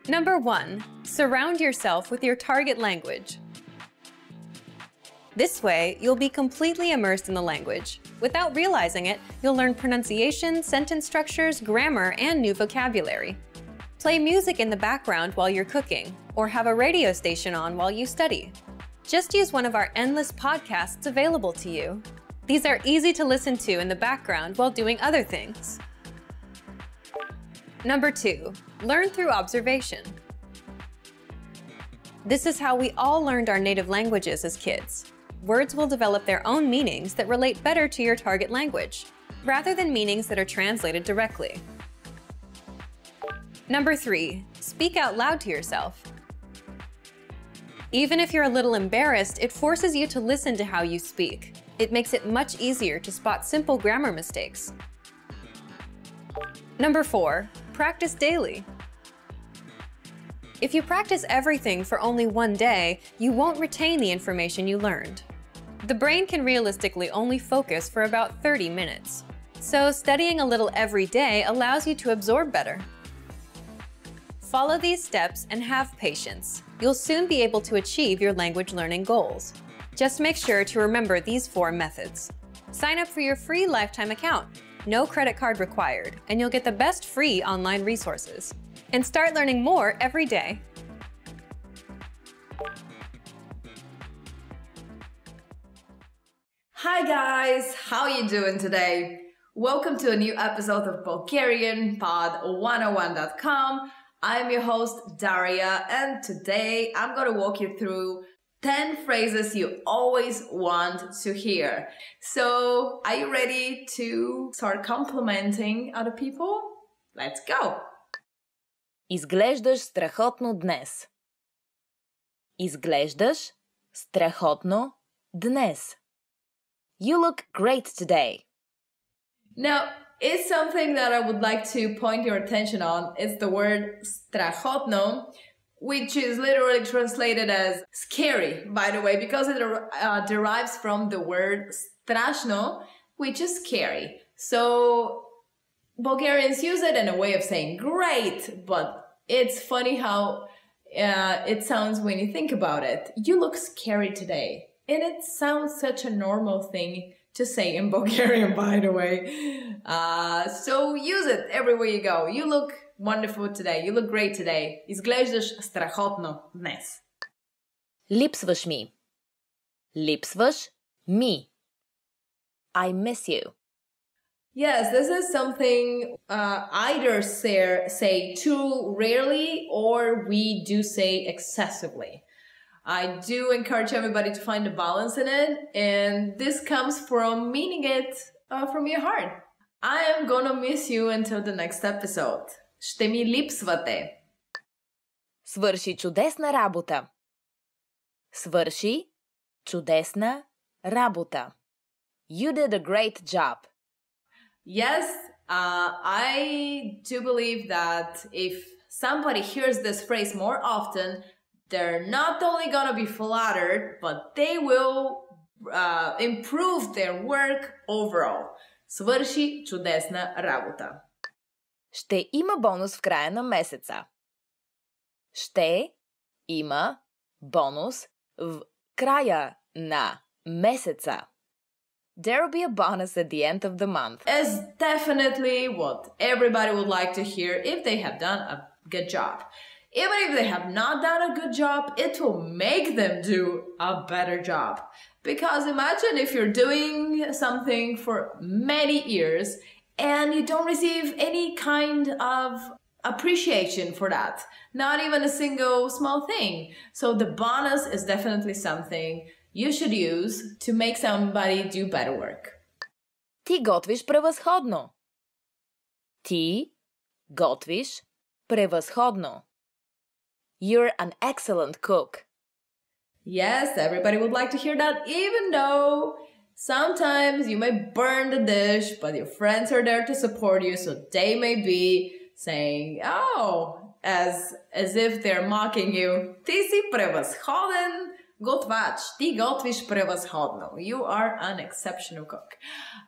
Number one, surround yourself with your target language. This way, you'll be completely immersed in the language. Without realizing it, you'll learn pronunciation, sentence structures, grammar, and new vocabulary. Play music in the background while you're cooking, or have a radio station on while you study. Just use one of our endless podcasts available to you. These are easy to listen to in the background while doing other things. Number two, learn through observation. This is how we all learned our native languages as kids. Words will develop their own meanings that relate better to your target language, rather than meanings that are translated directly. Number three, speak out loud to yourself. Even if you're a little embarrassed, it forces you to listen to how you speak. It makes it much easier to spot simple grammar mistakes. Number four, practice daily. If you practice everything for only one day, you won't retain the information you learned. The brain can realistically only focus for about 30 minutes. So studying a little every day allows you to absorb better. Follow these steps and have patience. You'll soon be able to achieve your language learning goals. Just make sure to remember these four methods. Sign up for your free lifetime account. No credit card required, and you'll get the best free online resources. And start learning more every day. Hi guys, how are you doing today? Welcome to a new episode of Bulgarian Pod 101.com. I'm your host Daria and today I'm going to walk you through 10 phrases you always want to hear. So, are you ready to start complimenting other people? Let's go. Изглеждаш страхотно днес. Изглеждаш страхотно днес. You look great today. Now, it's something that I would like to point your attention on. It's the word strachotno, which is literally translated as scary, by the way, because it uh, derives from the word strashno, which is scary. So Bulgarians use it in a way of saying great, but it's funny how uh, it sounds when you think about it. You look scary today. And it sounds such a normal thing to say in [LAUGHS] Bulgarian, by the way. Uh, so use it everywhere you go. You look wonderful today. You look great today. Izgledaš strahotno dnes. Lipsvash mi. Lipsvash mi. I miss you. Yes, this is something uh, either say, say too rarely or we do say excessively. I do encourage everybody to find a balance in it, and this comes from meaning it uh, from your heart. I am gonna miss you until the next episode. Ще ми липсвате. Свърши чудесна работа. Свърши чудесна работа. You did a great job. Yes, uh, I do believe that if somebody hears this phrase more often, they're not only gonna be flattered, but they will uh, improve their work overall. Свърши чудесна работа. Ще има бонус в края на месеца. Ще има бонус в края на месеца. There'll be a bonus at the end of the month. Is definitely what everybody would like to hear if they have done a good job. Even if they have not done a good job, it will make them do a better job. Because imagine if you're doing something for many years and you don't receive any kind of appreciation for that. Not even a single small thing. So the bonus is definitely something you should use to make somebody do better work. Ти готвиш превъзходно. Ти готвиш превъзходно. You're an excellent cook. Yes, everybody would like to hear that, even though sometimes you may burn the dish, but your friends are there to support you, so they may be saying, oh, as, as if they're mocking you. Ти си превъзходен готвач. Ти готвиш превъзходно. You are an exceptional cook.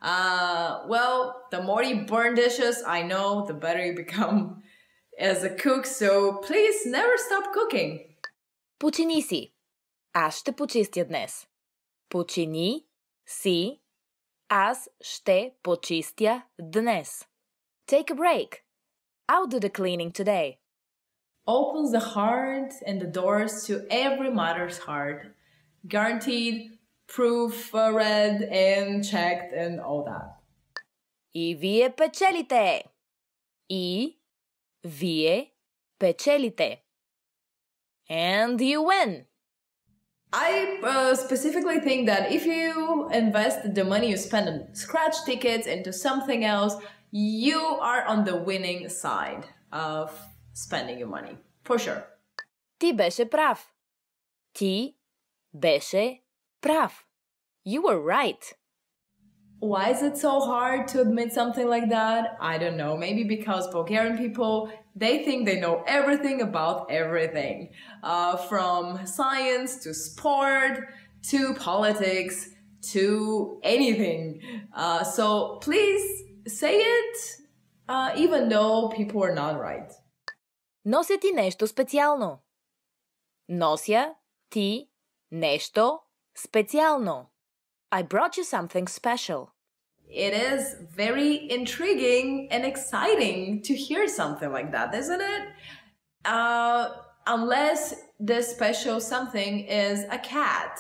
Uh, well, the more you burn dishes, I know, the better you become [LAUGHS] as a cook, so please never stop cooking. Почини си. Аз ще почистя днес. Почини си. Аз ще почистя днес. Take a break. I'll do the cleaning today. Opens the heart and the doors to every mother's heart. Guaranteed, proof uh, read and checked and all that. И вие печелите. И вие печелите. And you win. I uh, specifically think that if you invest the money you spend on scratch tickets into something else, you are on the winning side of spending your money. For sure. Ти беше прав. Ти беше прав. You were right. Why is it so hard to admit something like that? I don't know. Maybe because Bulgarian people, they think they know everything about everything. Uh, from science to sport to politics to anything. Uh, so please say it, uh, even though people are not right. Нося ти нещо специално. Нося ти нещо специално. I brought you something special. It is very intriguing and exciting to hear something like that, isn't it? Uh, unless this special something is a cat.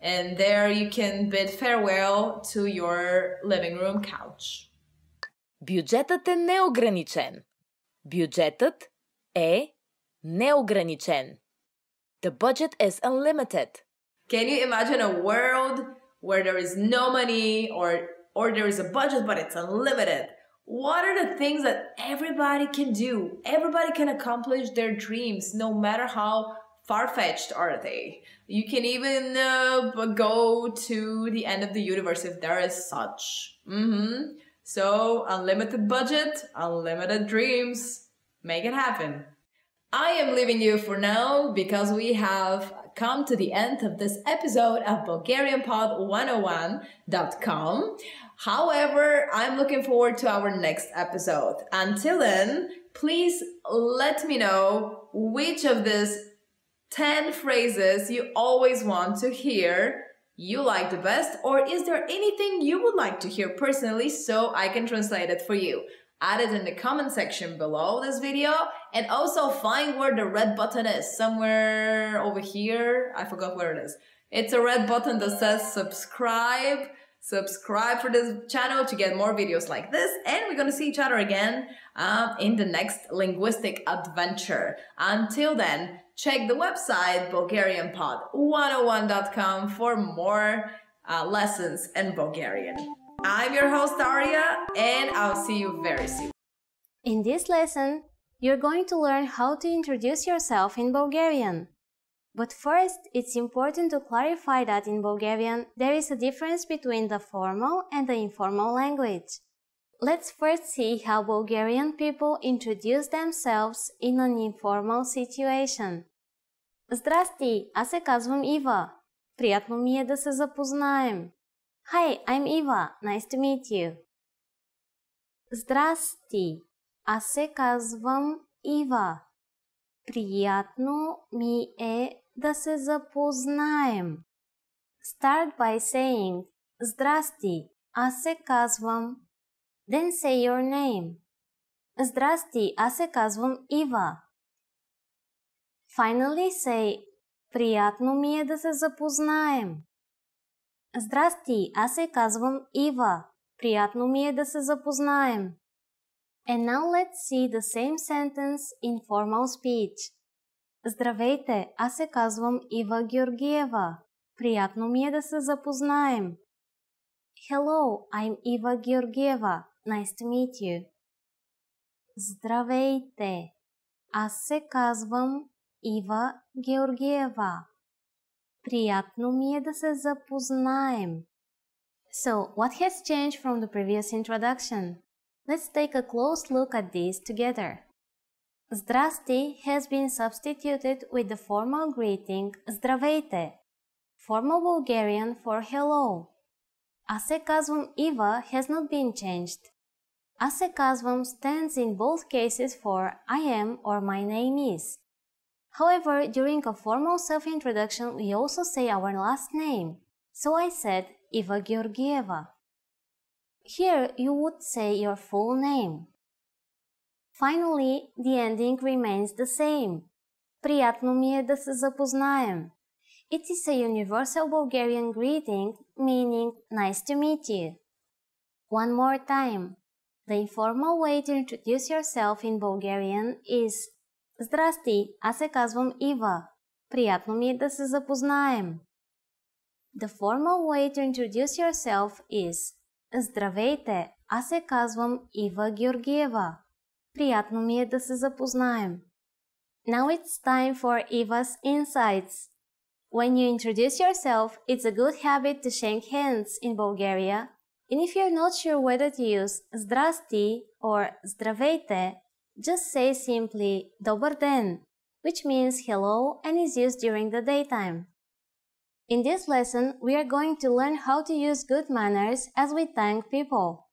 And there you can bid farewell to your living room couch. Бюджетът е неограничен. Бюджетът е неограничен. The budget is unlimited. Can you imagine a world where there is no money or or there is a budget but it's unlimited? What are the things that everybody can do? Everybody can accomplish their dreams no matter how far-fetched are they. You can even uh, go to the end of the universe if there is such. hmm So, unlimited budget, unlimited dreams. Make it happen. I am leaving you for now because we have come to the end of this episode of BulgarianPod101.com. However, I'm looking forward to our next episode. Until then, please let me know which of these 10 phrases you always want to hear you like the best, or is there anything you would like to hear personally so I can translate it for you? Add it in the comment section below this video and also find where the red button is. Somewhere over here. I forgot where it is. It's a red button that says subscribe. Subscribe for this channel to get more videos like this. And we're to see each other again um, in the next linguistic adventure. Until then, check the website bulgarianpod101.com for more uh, lessons in Bulgarian. I'm your host Daria and I'll see you very soon. In this lesson, you're going to learn how to introduce yourself in Bulgarian. But first, it's important to clarify that in Bulgarian, there is a difference between the formal and the informal language. Let's first see how Bulgarian people introduce themselves in an informal situation. Здрасти, аз се казвам Ива. Приятно ми е да се запознаем. Hi, I'm Eva. Nice to meet you. Здрасти, аз се казвам Ива. Приятно ми е да се запознаем. Start by saying Здрасти, аз се казвам. Then say your name. Здрасти, аз се казвам Ива. Finally say Приятно ми е да се запознаем. Здрасти, аз се казвам Ива. Приятно ми е да се запознаем. And now let's see the same sentence in formal speech. Здравейте, аз се казвам Ива Георгиева. Приятно ми е да се запознаем. Hello, I'm Eva Georgieva. Nice to meet you. Здравейте, аз се казвам Ива Георгиева. Приятно ми е да се запознаем. So, what has changed from the previous introduction? Let's take a close look at these together. Здрасти has been substituted with the formal greeting Здравейте, formal Bulgarian for hello. Аз се казвам Ива has not been changed. Аз се казвам stands in both cases for I am or my name is. However, during a formal self-introduction, we also say our last name. So I said Eva Georgieva. Here you would say your full name. Finally, the ending remains the same. Приятно ми е да се запознаем. It is a universal Bulgarian greeting meaning nice to meet you. One more time. The informal way to introduce yourself in Bulgarian is Здрасти, аз се казвам Ива. Приятно ми е да се запознаем. The formal way to introduce yourself is Здравейте, аз се казвам Ива Георгиева. Приятно ми е да се запознаем. Now it's time for Iva's insights. When you introduce yourself, it's a good habit to shake hands in Bulgaria. And if you're not sure whether to use здрасти or здравейте, just say simply Добър ден, which means hello and is used during the daytime. In this lesson, we are going to learn how to use good manners as we thank people.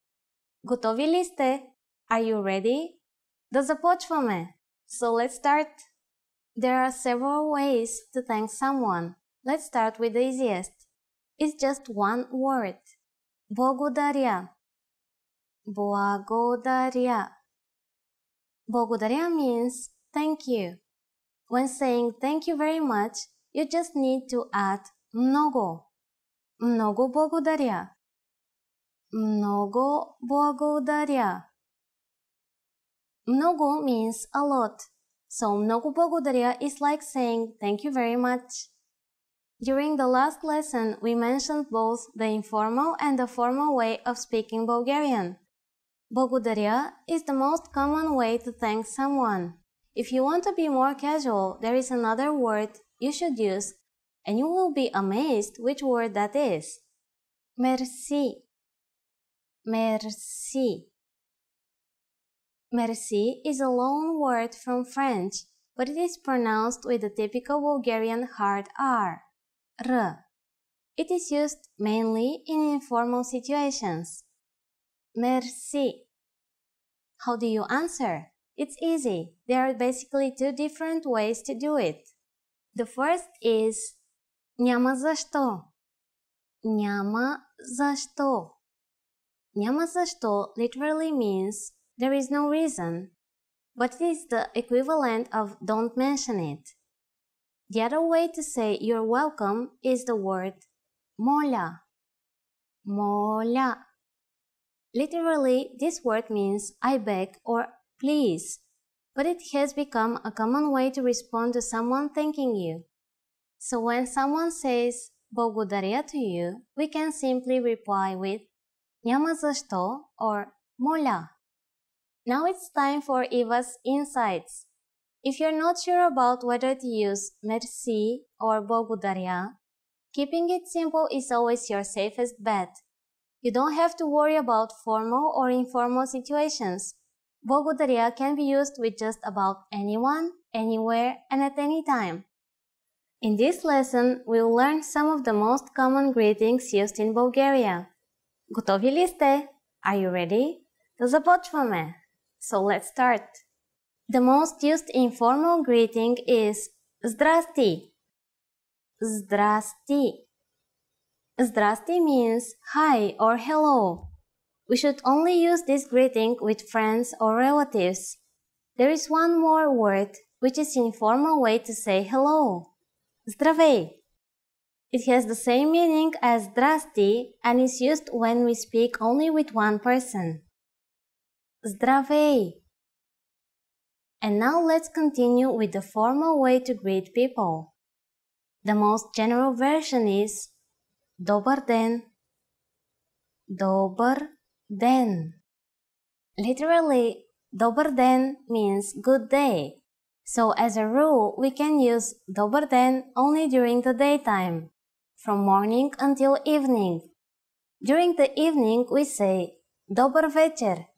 Готови ли сте? Are you ready? Да започваме! So let's start. There are several ways to thank someone. Let's start with the easiest. It's just one word. Благодаря. Благодаря. Благодаря means thank you. When saying thank you very much, you just need to add много. Много благодаря. Много благодаря. Много means a lot. So много благодаря is like saying thank you very much. During the last lesson, we mentioned both the informal and the formal way of speaking Bulgarian. Благодаря is the most common way to thank someone. If you want to be more casual, there is another word you should use, and you will be amazed which word that is. Merci. Merci. Merci is a loan word from French, but it is pronounced with the typical Bulgarian hard R. R. It is used mainly in informal situations. Merci. How do you answer? It's easy. There are basically two different ways to do it. The first is Няма защо. Няма защо. Няма защо literally means there is no reason, but it is the equivalent of don't mention it. The other way to say you're welcome is the word моля. Моля. Literally, this word means I beg or please, but it has become a common way to respond to someone thanking you. So when someone says "bogudaria" to you, we can simply reply with няма or "mola." Now it's time for Iva's insights. If you're not sure about whether to use merci or "bogudaria," keeping it simple is always your safest bet. You don't have to worry about formal or informal situations. Благодаря can be used with just about anyone, anywhere, and at any time. In this lesson, we'll learn some of the most common greetings used in Bulgaria. Готови ли сте? Are you ready? Да започваме! So let's start. The most used informal greeting is Zdrasti. Zdrasti. Zdrasti means hi or hello. We should only use this greeting with friends or relatives. There is one more word which is informal way to say hello. Zdravej. It has the same meaning as zdrasti and is used when we speak only with one person. Zdravej. And now let's continue with the formal way to greet people. The most general version is Dobar den. Dobar den. Literally, dobar den means good day. So as a rule, we can use dobar den only during the daytime, from morning until evening. During the evening, we say dobar вечер.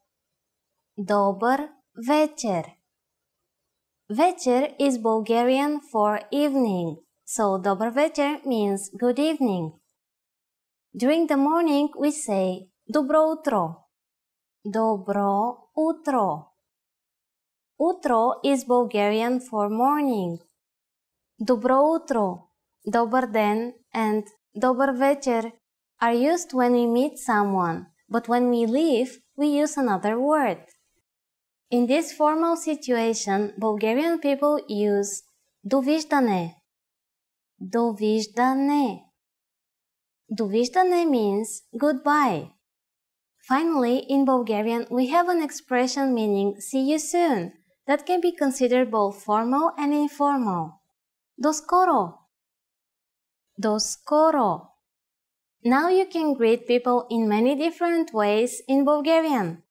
Dobar вечер. Вечер is Bulgarian for evening, so dobar вечер means good evening. During the morning, we say Добро утро. Добро утро. Утро is Bulgarian for morning. Добро утро, добър ден, and добър вечер are used when we meet someone, but when we leave, we use another word. In this formal situation, Bulgarian people use довиждане. Довиждане. Duvizhdane means goodbye. Finally, in Bulgarian, we have an expression meaning see you soon that can be considered both formal and informal. Doskoro. Doskoro. Now you can greet people in many different ways in Bulgarian.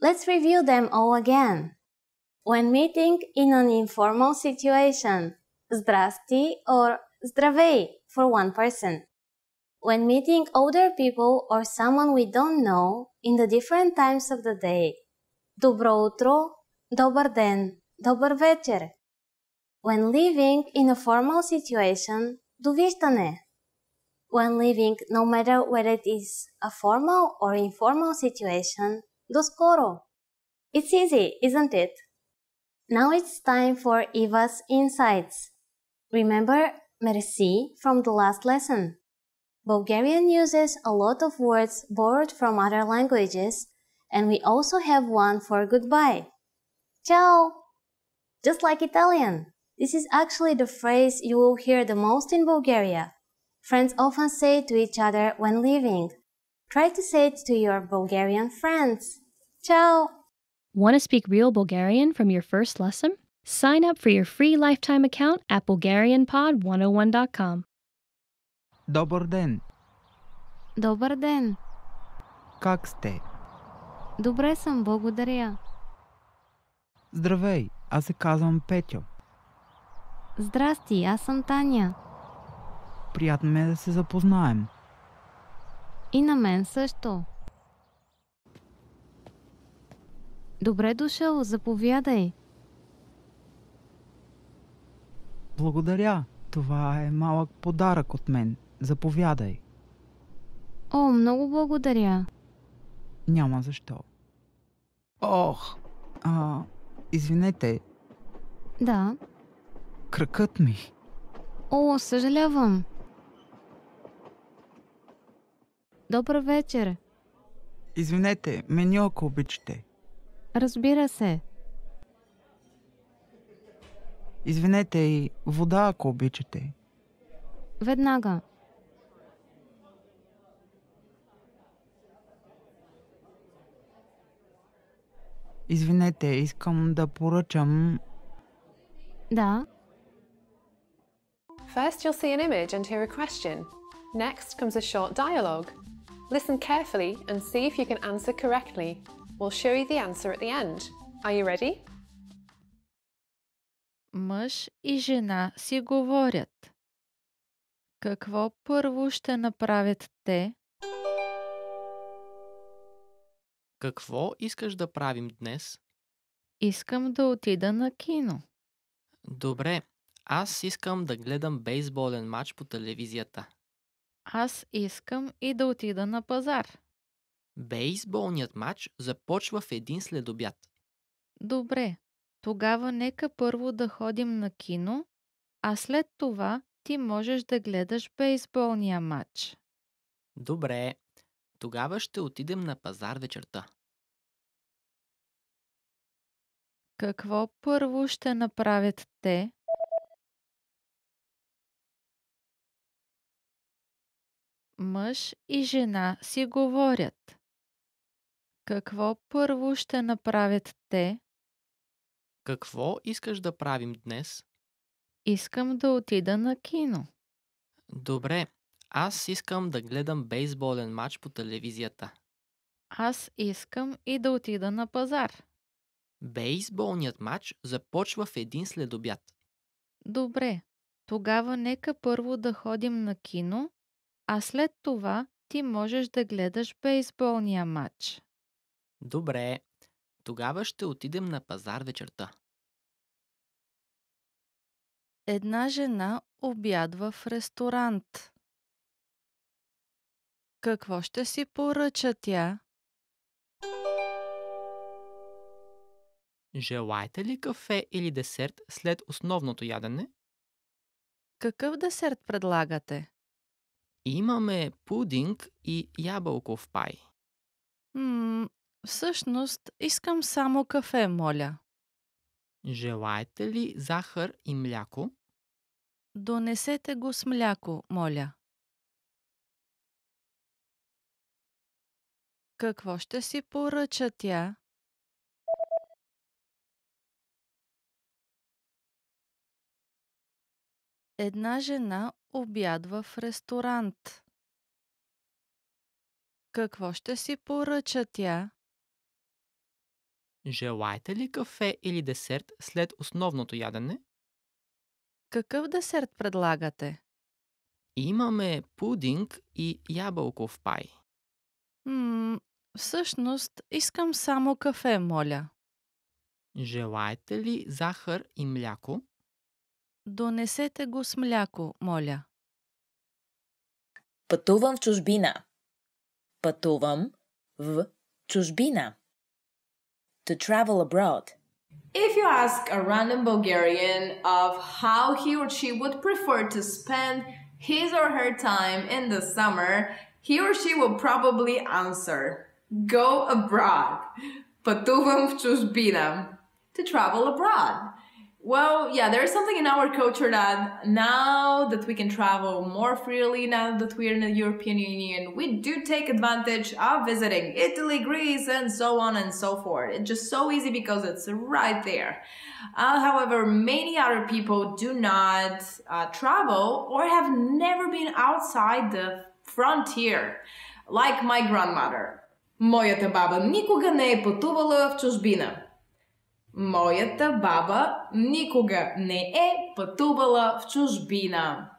Let's review them all again. When meeting in an informal situation, Zdrasti or Zdravei for one person when meeting older people or someone we don't know in the different times of the day. dobro утро, добър den, добър вечер. When living in a formal situation, довиждане. When living, no matter whether it is a formal or informal situation, доскоро. It's easy, isn't it? Now it's time for Iva's insights. Remember merci from the last lesson. Bulgarian uses a lot of words borrowed from other languages, and we also have one for goodbye. Ciao! Just like Italian. This is actually the phrase you will hear the most in Bulgaria. Friends often say it to each other when leaving. Try to say it to your Bulgarian friends. Ciao! Want to speak real Bulgarian from your first lesson? Sign up for your free lifetime account at BulgarianPod101.com. Добър ден! Добър ден! Как сте? Добре съм, благодаря. Здравей, аз се казвам Петю. Здрасти, аз съм Таня. Приятно ми е да се запознаем. И на мен също. Добре дошъл, заповядай. Благодаря. Това е малък подарък от мен. Заповядай. О, много благодаря. Няма защо. Ох, а, извинете, Да. кракът ми. О, съжалявам. Добър вечер. Извинете, меню ако обичате. Разбира се. Извинете и вода ако обичате. Веднага. Извинете, искам да поръчам... Да. First, you'll see an image and hear a question. Next comes a short dialogue. Listen carefully and see if you can answer correctly. We'll show you the answer at the end. Are you ready? Мъж и жена си говорят. Какво първо ще направят те? Какво искаш да правим днес? Искам да отида на кино. Добре, аз искам да гледам бейсболен матч по телевизията. Аз искам и да отида на пазар. Бейсболният матч започва в един следобяд. Добре, тогава нека първо да ходим на кино, а след това ти можеш да гледаш бейсболния матч. Добре, тогава ще отидем на пазар вечерта. Какво първо ще направят те? Мъж и жена си говорят. Какво първо ще направят те? Какво искаш да правим днес? Искам да отида на кино. Добре, аз искам да гледам бейсболен матч по телевизията. Аз искам и да отида на пазар. Бейсболният матч започва в един следобяд. Добре, тогава нека първо да ходим на кино, а след това ти можеш да гледаш бейсболния матч. Добре, тогава ще отидем на пазар вечерта. Една жена обядва в ресторант. Какво ще си поръча тя? Желаете ли кафе или десерт след основното ядене? Какъв десерт предлагате? Имаме пудинг и ябълков пай. М- всъщност искам само кафе, моля. Желаете ли захар и мляко? Донесете го с мляко, моля. Какво ще си поръча тя? Една жена обядва в ресторант. Какво ще си поръча тя? Желаете ли кафе или десерт след основното ядене? Какъв десерт предлагате? Имаме пудинг и ябълков пай. М- всъщност искам само кафе, моля. Желаете ли захар и мляко? Донесете го с мляко, моля. Пътувам в чужбина. Пътувам в чужбина. To travel abroad. If you ask a random Bulgarian of how he or she would prefer to spend his or her time in the summer, he or she will probably answer go abroad. Пътувам в чужбина. To travel abroad. Well, yeah, there's something in our culture that now that we can travel more freely, now that we're in the European Union, we do take advantage of visiting Italy, Greece, and so on and so forth. It's just so easy because it's right there. Uh, however, many other people do not uh, travel or have never been outside the frontier, like my grandmother. Моята баба никога не е пътувала в чужбина. Моята баба никога не е пътувала в чужбина.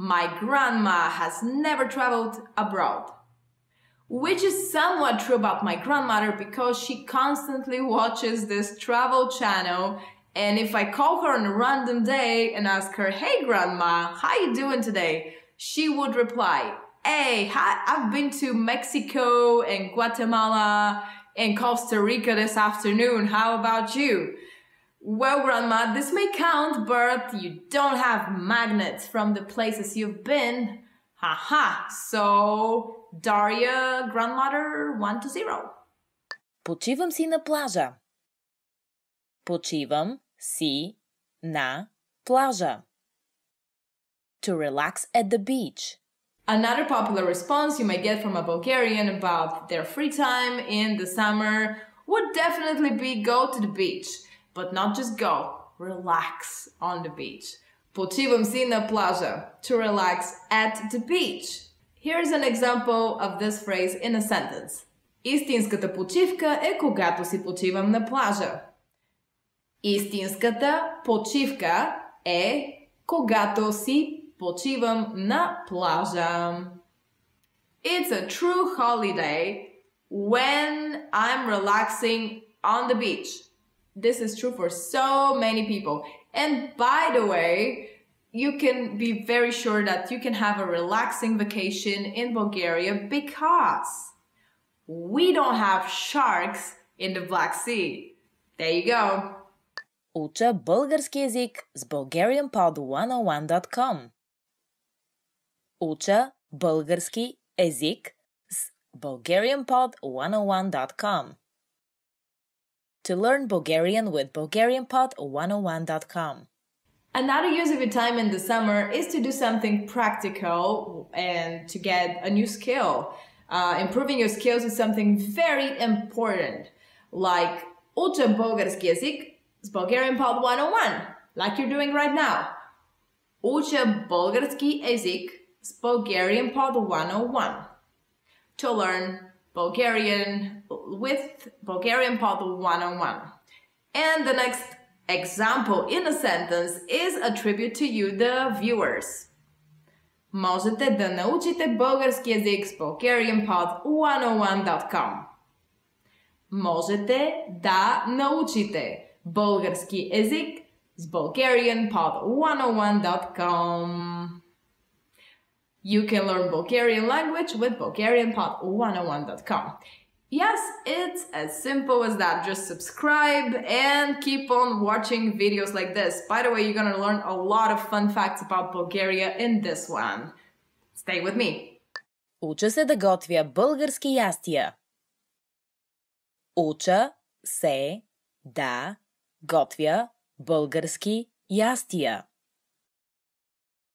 My grandma has never traveled abroad. Which is somewhat true about my grandmother because she constantly watches this travel channel and if I call her on a random day and ask her, "Hey grandma, how you doing today?" she would reply, "Hey, hi, I've been to Mexico and Guatemala in Costa Rica this afternoon. How about you? Well, Grandma, this may count, but you don't have magnets from the places you've been. Haha. So, Daria, grandmother, 1 to 0. Почивам си на плажа. Почивам си на плажа. To relax at the beach. Another popular response you may get from a Bulgarian about their free time in the summer would definitely be go to the beach. But not just go, relax on the beach. Почивам си на плажа. To relax at the beach. Here's an example of this phrase in a sentence. Истинската почивка е когато си почивам на плажа. Истинската почивка е когато си почивам на плажа. It's a true holiday when I'm relaxing on the beach. This is true for so many people. And by the way, you can be very sure that you can have a relaxing vacation in Bulgaria because we don't have sharks in the Black Sea. There you go. Уча български язик с bulgarianpod101.com Уча български език с bulgarianpod101.com To learn Bulgarian with bulgarianpod101.com Another use of your time in the summer is to do something practical and to get a new skill. Uh, improving your skills is something very important, like уча български язик с Bulgarian Pod 101, like you're doing right now. Уча български език с Bulgarian Pod 101. To learn Bulgarian with Bulgarian Pod 101. And the next example in a sentence is a tribute to you, the viewers. Можете да научите български язик с bulgarianpod101.com. Можете да научите български език с bulgarianpod101.com. You can learn Bulgarian language with bulgarianpod101.com. Yes, it's as simple as that. Just subscribe and keep on watching videos like this. By the way, you're gonna learn a lot of fun facts about Bulgaria in this one. Stay with me. Уча се да готвя български ястия. Уча се да готвя български ястия.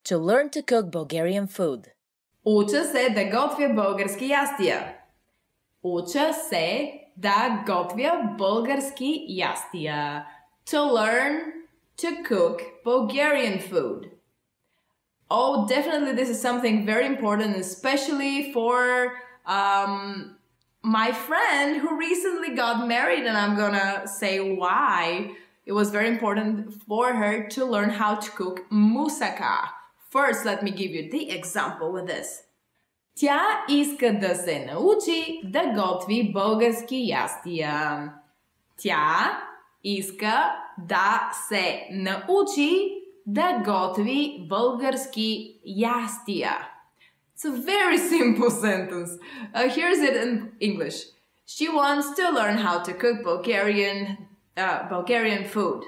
To learn to cook Bulgarian food. Уча се да готвя български ястия. Уча се да готвя български ястия. To learn to cook Bulgarian food. Oh, definitely this is something very important, especially for um, my friend who recently got married, and I'm gonna say why. It was very important for her to learn how to cook moussaka. First, let me give you the example with this. Тя иска да се научи да готви български ястия. Тя иска да се научи да готви български ястия. It's a very simple [LAUGHS] sentence. Uh, here's it in English. She wants to learn how to cook Bulgarian uh, Bulgarian food.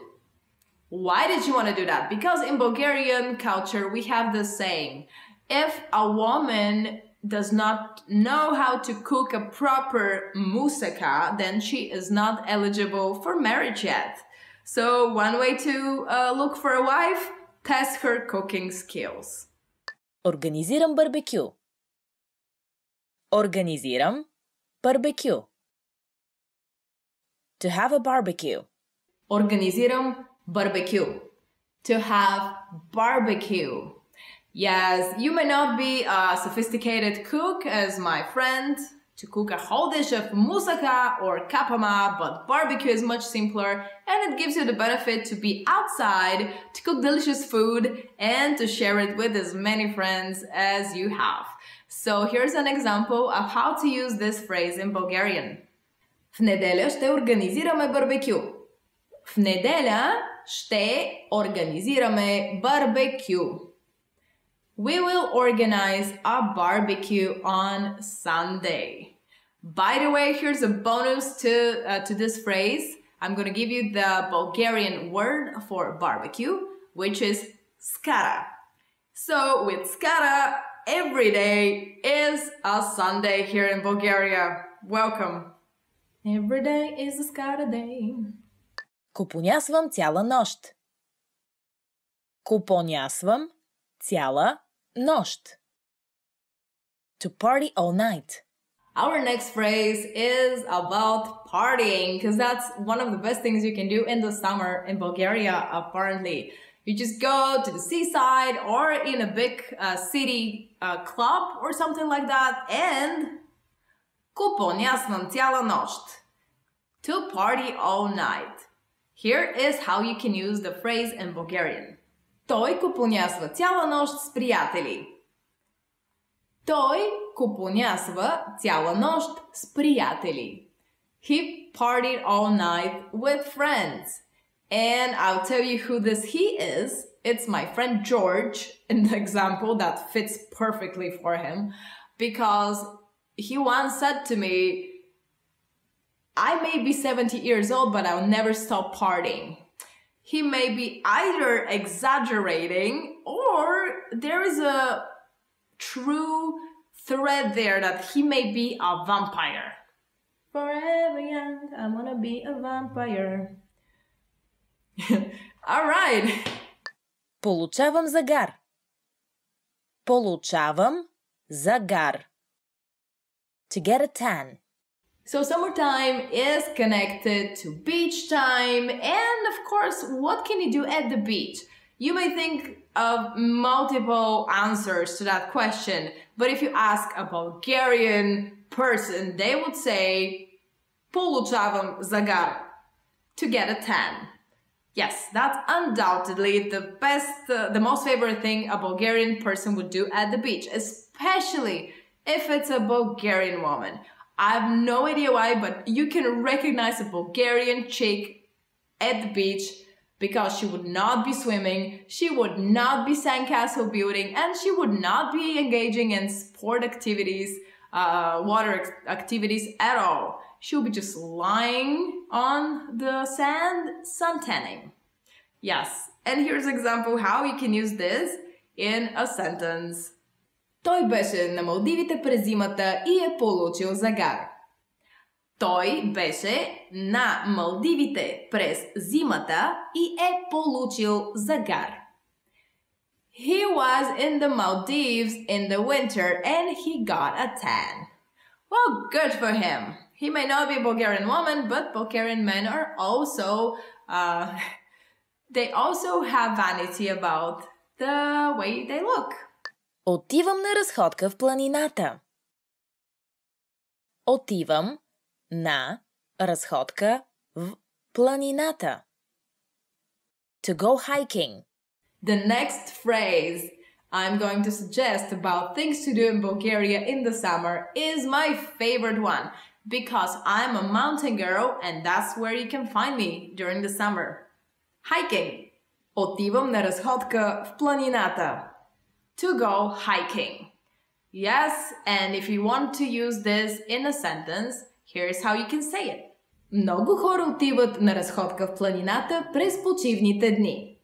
Why did she want to do that? Because in Bulgarian culture we have the saying, if a woman does not know how to cook a proper moussaka, then she is not eligible for marriage yet. So one way to uh, look for a wife, test her cooking skills. Организирам барбекю. Организирам барбекю. To have a barbecue. Organizirам barbecue. To have barbecue. Yes, you may not be a sophisticated cook as my friend to cook a whole dish of moussaka or kapama, but barbecue is much simpler and it gives you the benefit to be outside, to cook delicious food, and to share it with as many friends as you have. So here's an example of how to use this phrase in Bulgarian. В неделя ще организираме барбекю. В неделя ще организираме барбекю. We will organize a barbecue on Sunday. By the way, here's a bonus to, uh, to this phrase. I'm going to give you the Bulgarian word for barbecue, which is skara. So with skara, every day is a Sunday here in Bulgaria. Welcome. Every day is a skara day. Купонясвам цяла нощ. Купонясвам цяла нощ. To party all night. Our next phrase is about partying because that's one of the best things you can do in the summer in Bulgaria, apparently. You just go to the seaside or in a big uh, city uh, club or something like that and купонясвам цяла нощ. To party all night. Here is how you can use the phrase in Bulgarian. Той купонясва цяла нощ с приятели. Той купонясва цяла нощ с приятели. He partied all night with friends. And I'll tell you who this he is. It's my friend George in the example that fits perfectly for him because he once said to me, I may be 70 years old, but I'll never stop partying. He may be either exaggerating or there is a true thread there that he may be a vampire. Forever young, I wanna be a vampire. [LAUGHS] All right. Получавам загар. Получавам загар. To get a tan. So summertime is connected to beach time and of course, what can you do at the beach? You may think of multiple answers to that question, but if you ask a Bulgarian person, they would say poluchavam zagar to get a tan. Yes, that's undoubtedly the best, uh, the most favorite thing a Bulgarian person would do at the beach, especially if it's a Bulgarian woman. I have no idea why, but you can recognize a Bulgarian chick at the beach because she would not be swimming, she would not be sandcastle building, and she would not be engaging in sport activities, uh, water activities at all She would be just lying on the sand suntanning. Yes, and here's an example how you can use this in a sentence. Той беше на Малдивите през зимата и е получил загар. Той беше на Малдивите през зимата и е получил загар. He was in the Maldives in the winter and he got a tan. Well, good for him. He may not be a Bulgarian woman, but Bulgarian men are also, uh, [LAUGHS] they also have vanity about the way they look. Отивам на разходка в планината. Отивам на разходка в планината. To go hiking. The next phrase I'm going to suggest about things to do in Bulgaria in the summer is my favorite one because I'm a mountain girl and that's where you can find me during the summer. Hiking. Отивам на разходка в планината. To go hiking. Yes, and if you want to use this in a sentence, here's how you can say it. Много хора отиват на разходка в планината през почивните дни.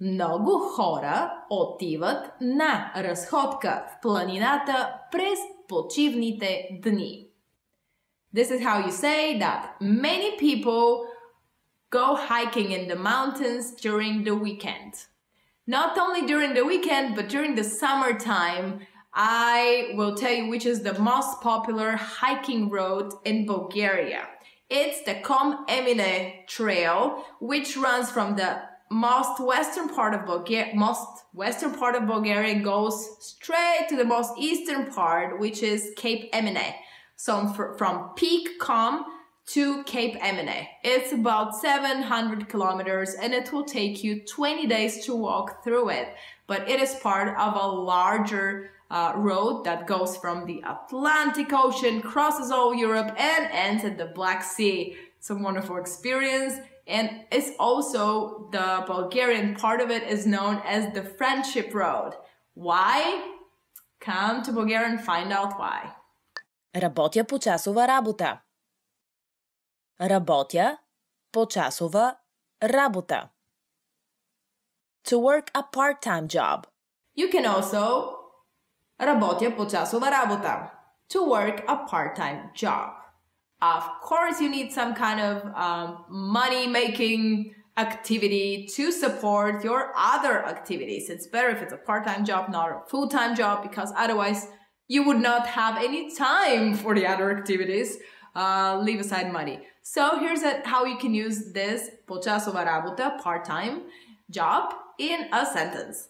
Много хора отиват на разходка в планината през почивните дни. This is how you say that many people go hiking in the mountains during the weekend. Not only during the weekend, but during the summertime, I will tell you which is the most popular hiking road in Bulgaria. It's the Kom Emine Trail, which runs from the most western part of Bulgaria, most western part of Bulgaria goes straight to the most eastern part, which is Cape Emine. So from Peak Kom to Cape Emine. It's about 700 kilometers and it will take you 20 days to walk through it. But it is part of a larger uh, road that goes from the Atlantic Ocean, crosses all Europe and ends at the Black Sea. It's a wonderful experience. And it's also the Bulgarian part of it is known as the Friendship Road. Why? Come to Bulgaria and find out why. Работя по часова работа. Работя по часова работа. To work a part-time job. You can also работя по часова работа. To work a part-time job. Of course, you need some kind of um, money-making activity to support your other activities. It's better if it's a part-time job, not a full-time job, because otherwise you would not have any time for the other activities. Uh, leave aside money. So here's a, how you can use this почасова rabota part-time job in a sentence.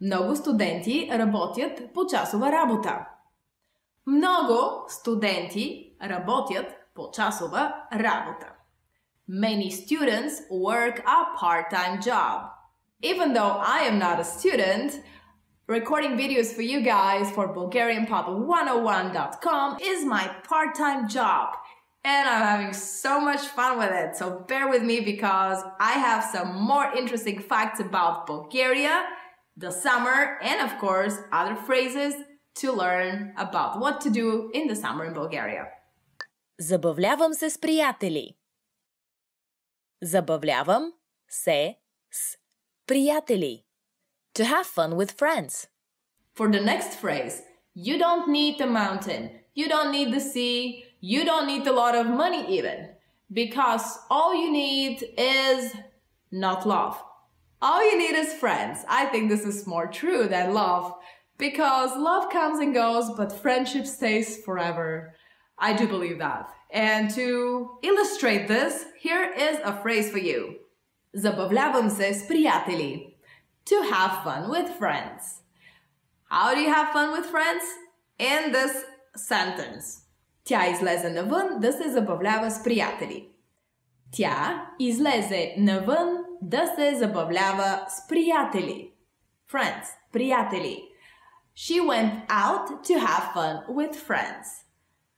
Много studenti работят почасова работа. Много студенти работят почасова работа. Many students work a part-time job. Even though I am not a student, recording videos for you guys for BulgarianPod101.com is my part-time job And I'm having so much fun with it. So bear with me because I have some more interesting facts about Bulgaria, the summer, and of course, other phrases to learn about what to do in the summer in Bulgaria. Забавлявам се с приятели. Забавлявам се с приятели. To have fun with friends. For the next phrase, you don't need the mountain, you don't need the sea, you don't need a lot of money even, because all you need is not love. All you need is friends. I think this is more true than love, because love comes and goes, but friendship stays forever. I do believe that. And to illustrate this, here is a phrase for you. Забавлявам се с приятели. To have fun with friends. How do you have fun with friends? In this sentence. Тя излезе навън да се забавлява с приятели. Тя излезе навън да се забавлява с приятели. Friends, приятели. She went out to have fun with friends.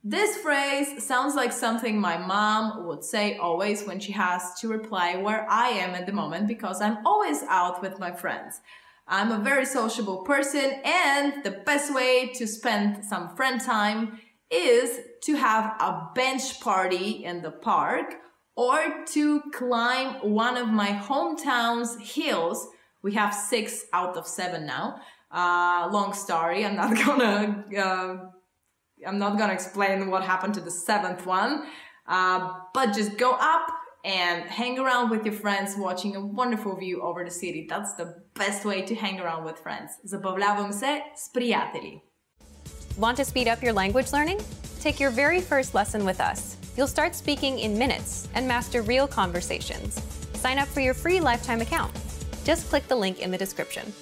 This phrase sounds like something my mom would say always when she has to reply where I am at the moment because I'm always out with my friends. I'm a very sociable person and the best way to spend some friend time is to have a bench party in the park or to climb one of my hometown's hills. We have six out of seven now. Uh, long story. I'm not [LAUGHS] gonna uh, I'm not gonna explain what happened to the seventh one, uh, but just go up and hang around with your friends watching a wonderful view over the city. That's the best way to hang around with friends. Забавлявам се с приятели. Want to speed up your language learning? Take your very first lesson with us. You'll start speaking in minutes and master real conversations. Sign up for your free lifetime account. Just click the link in the description.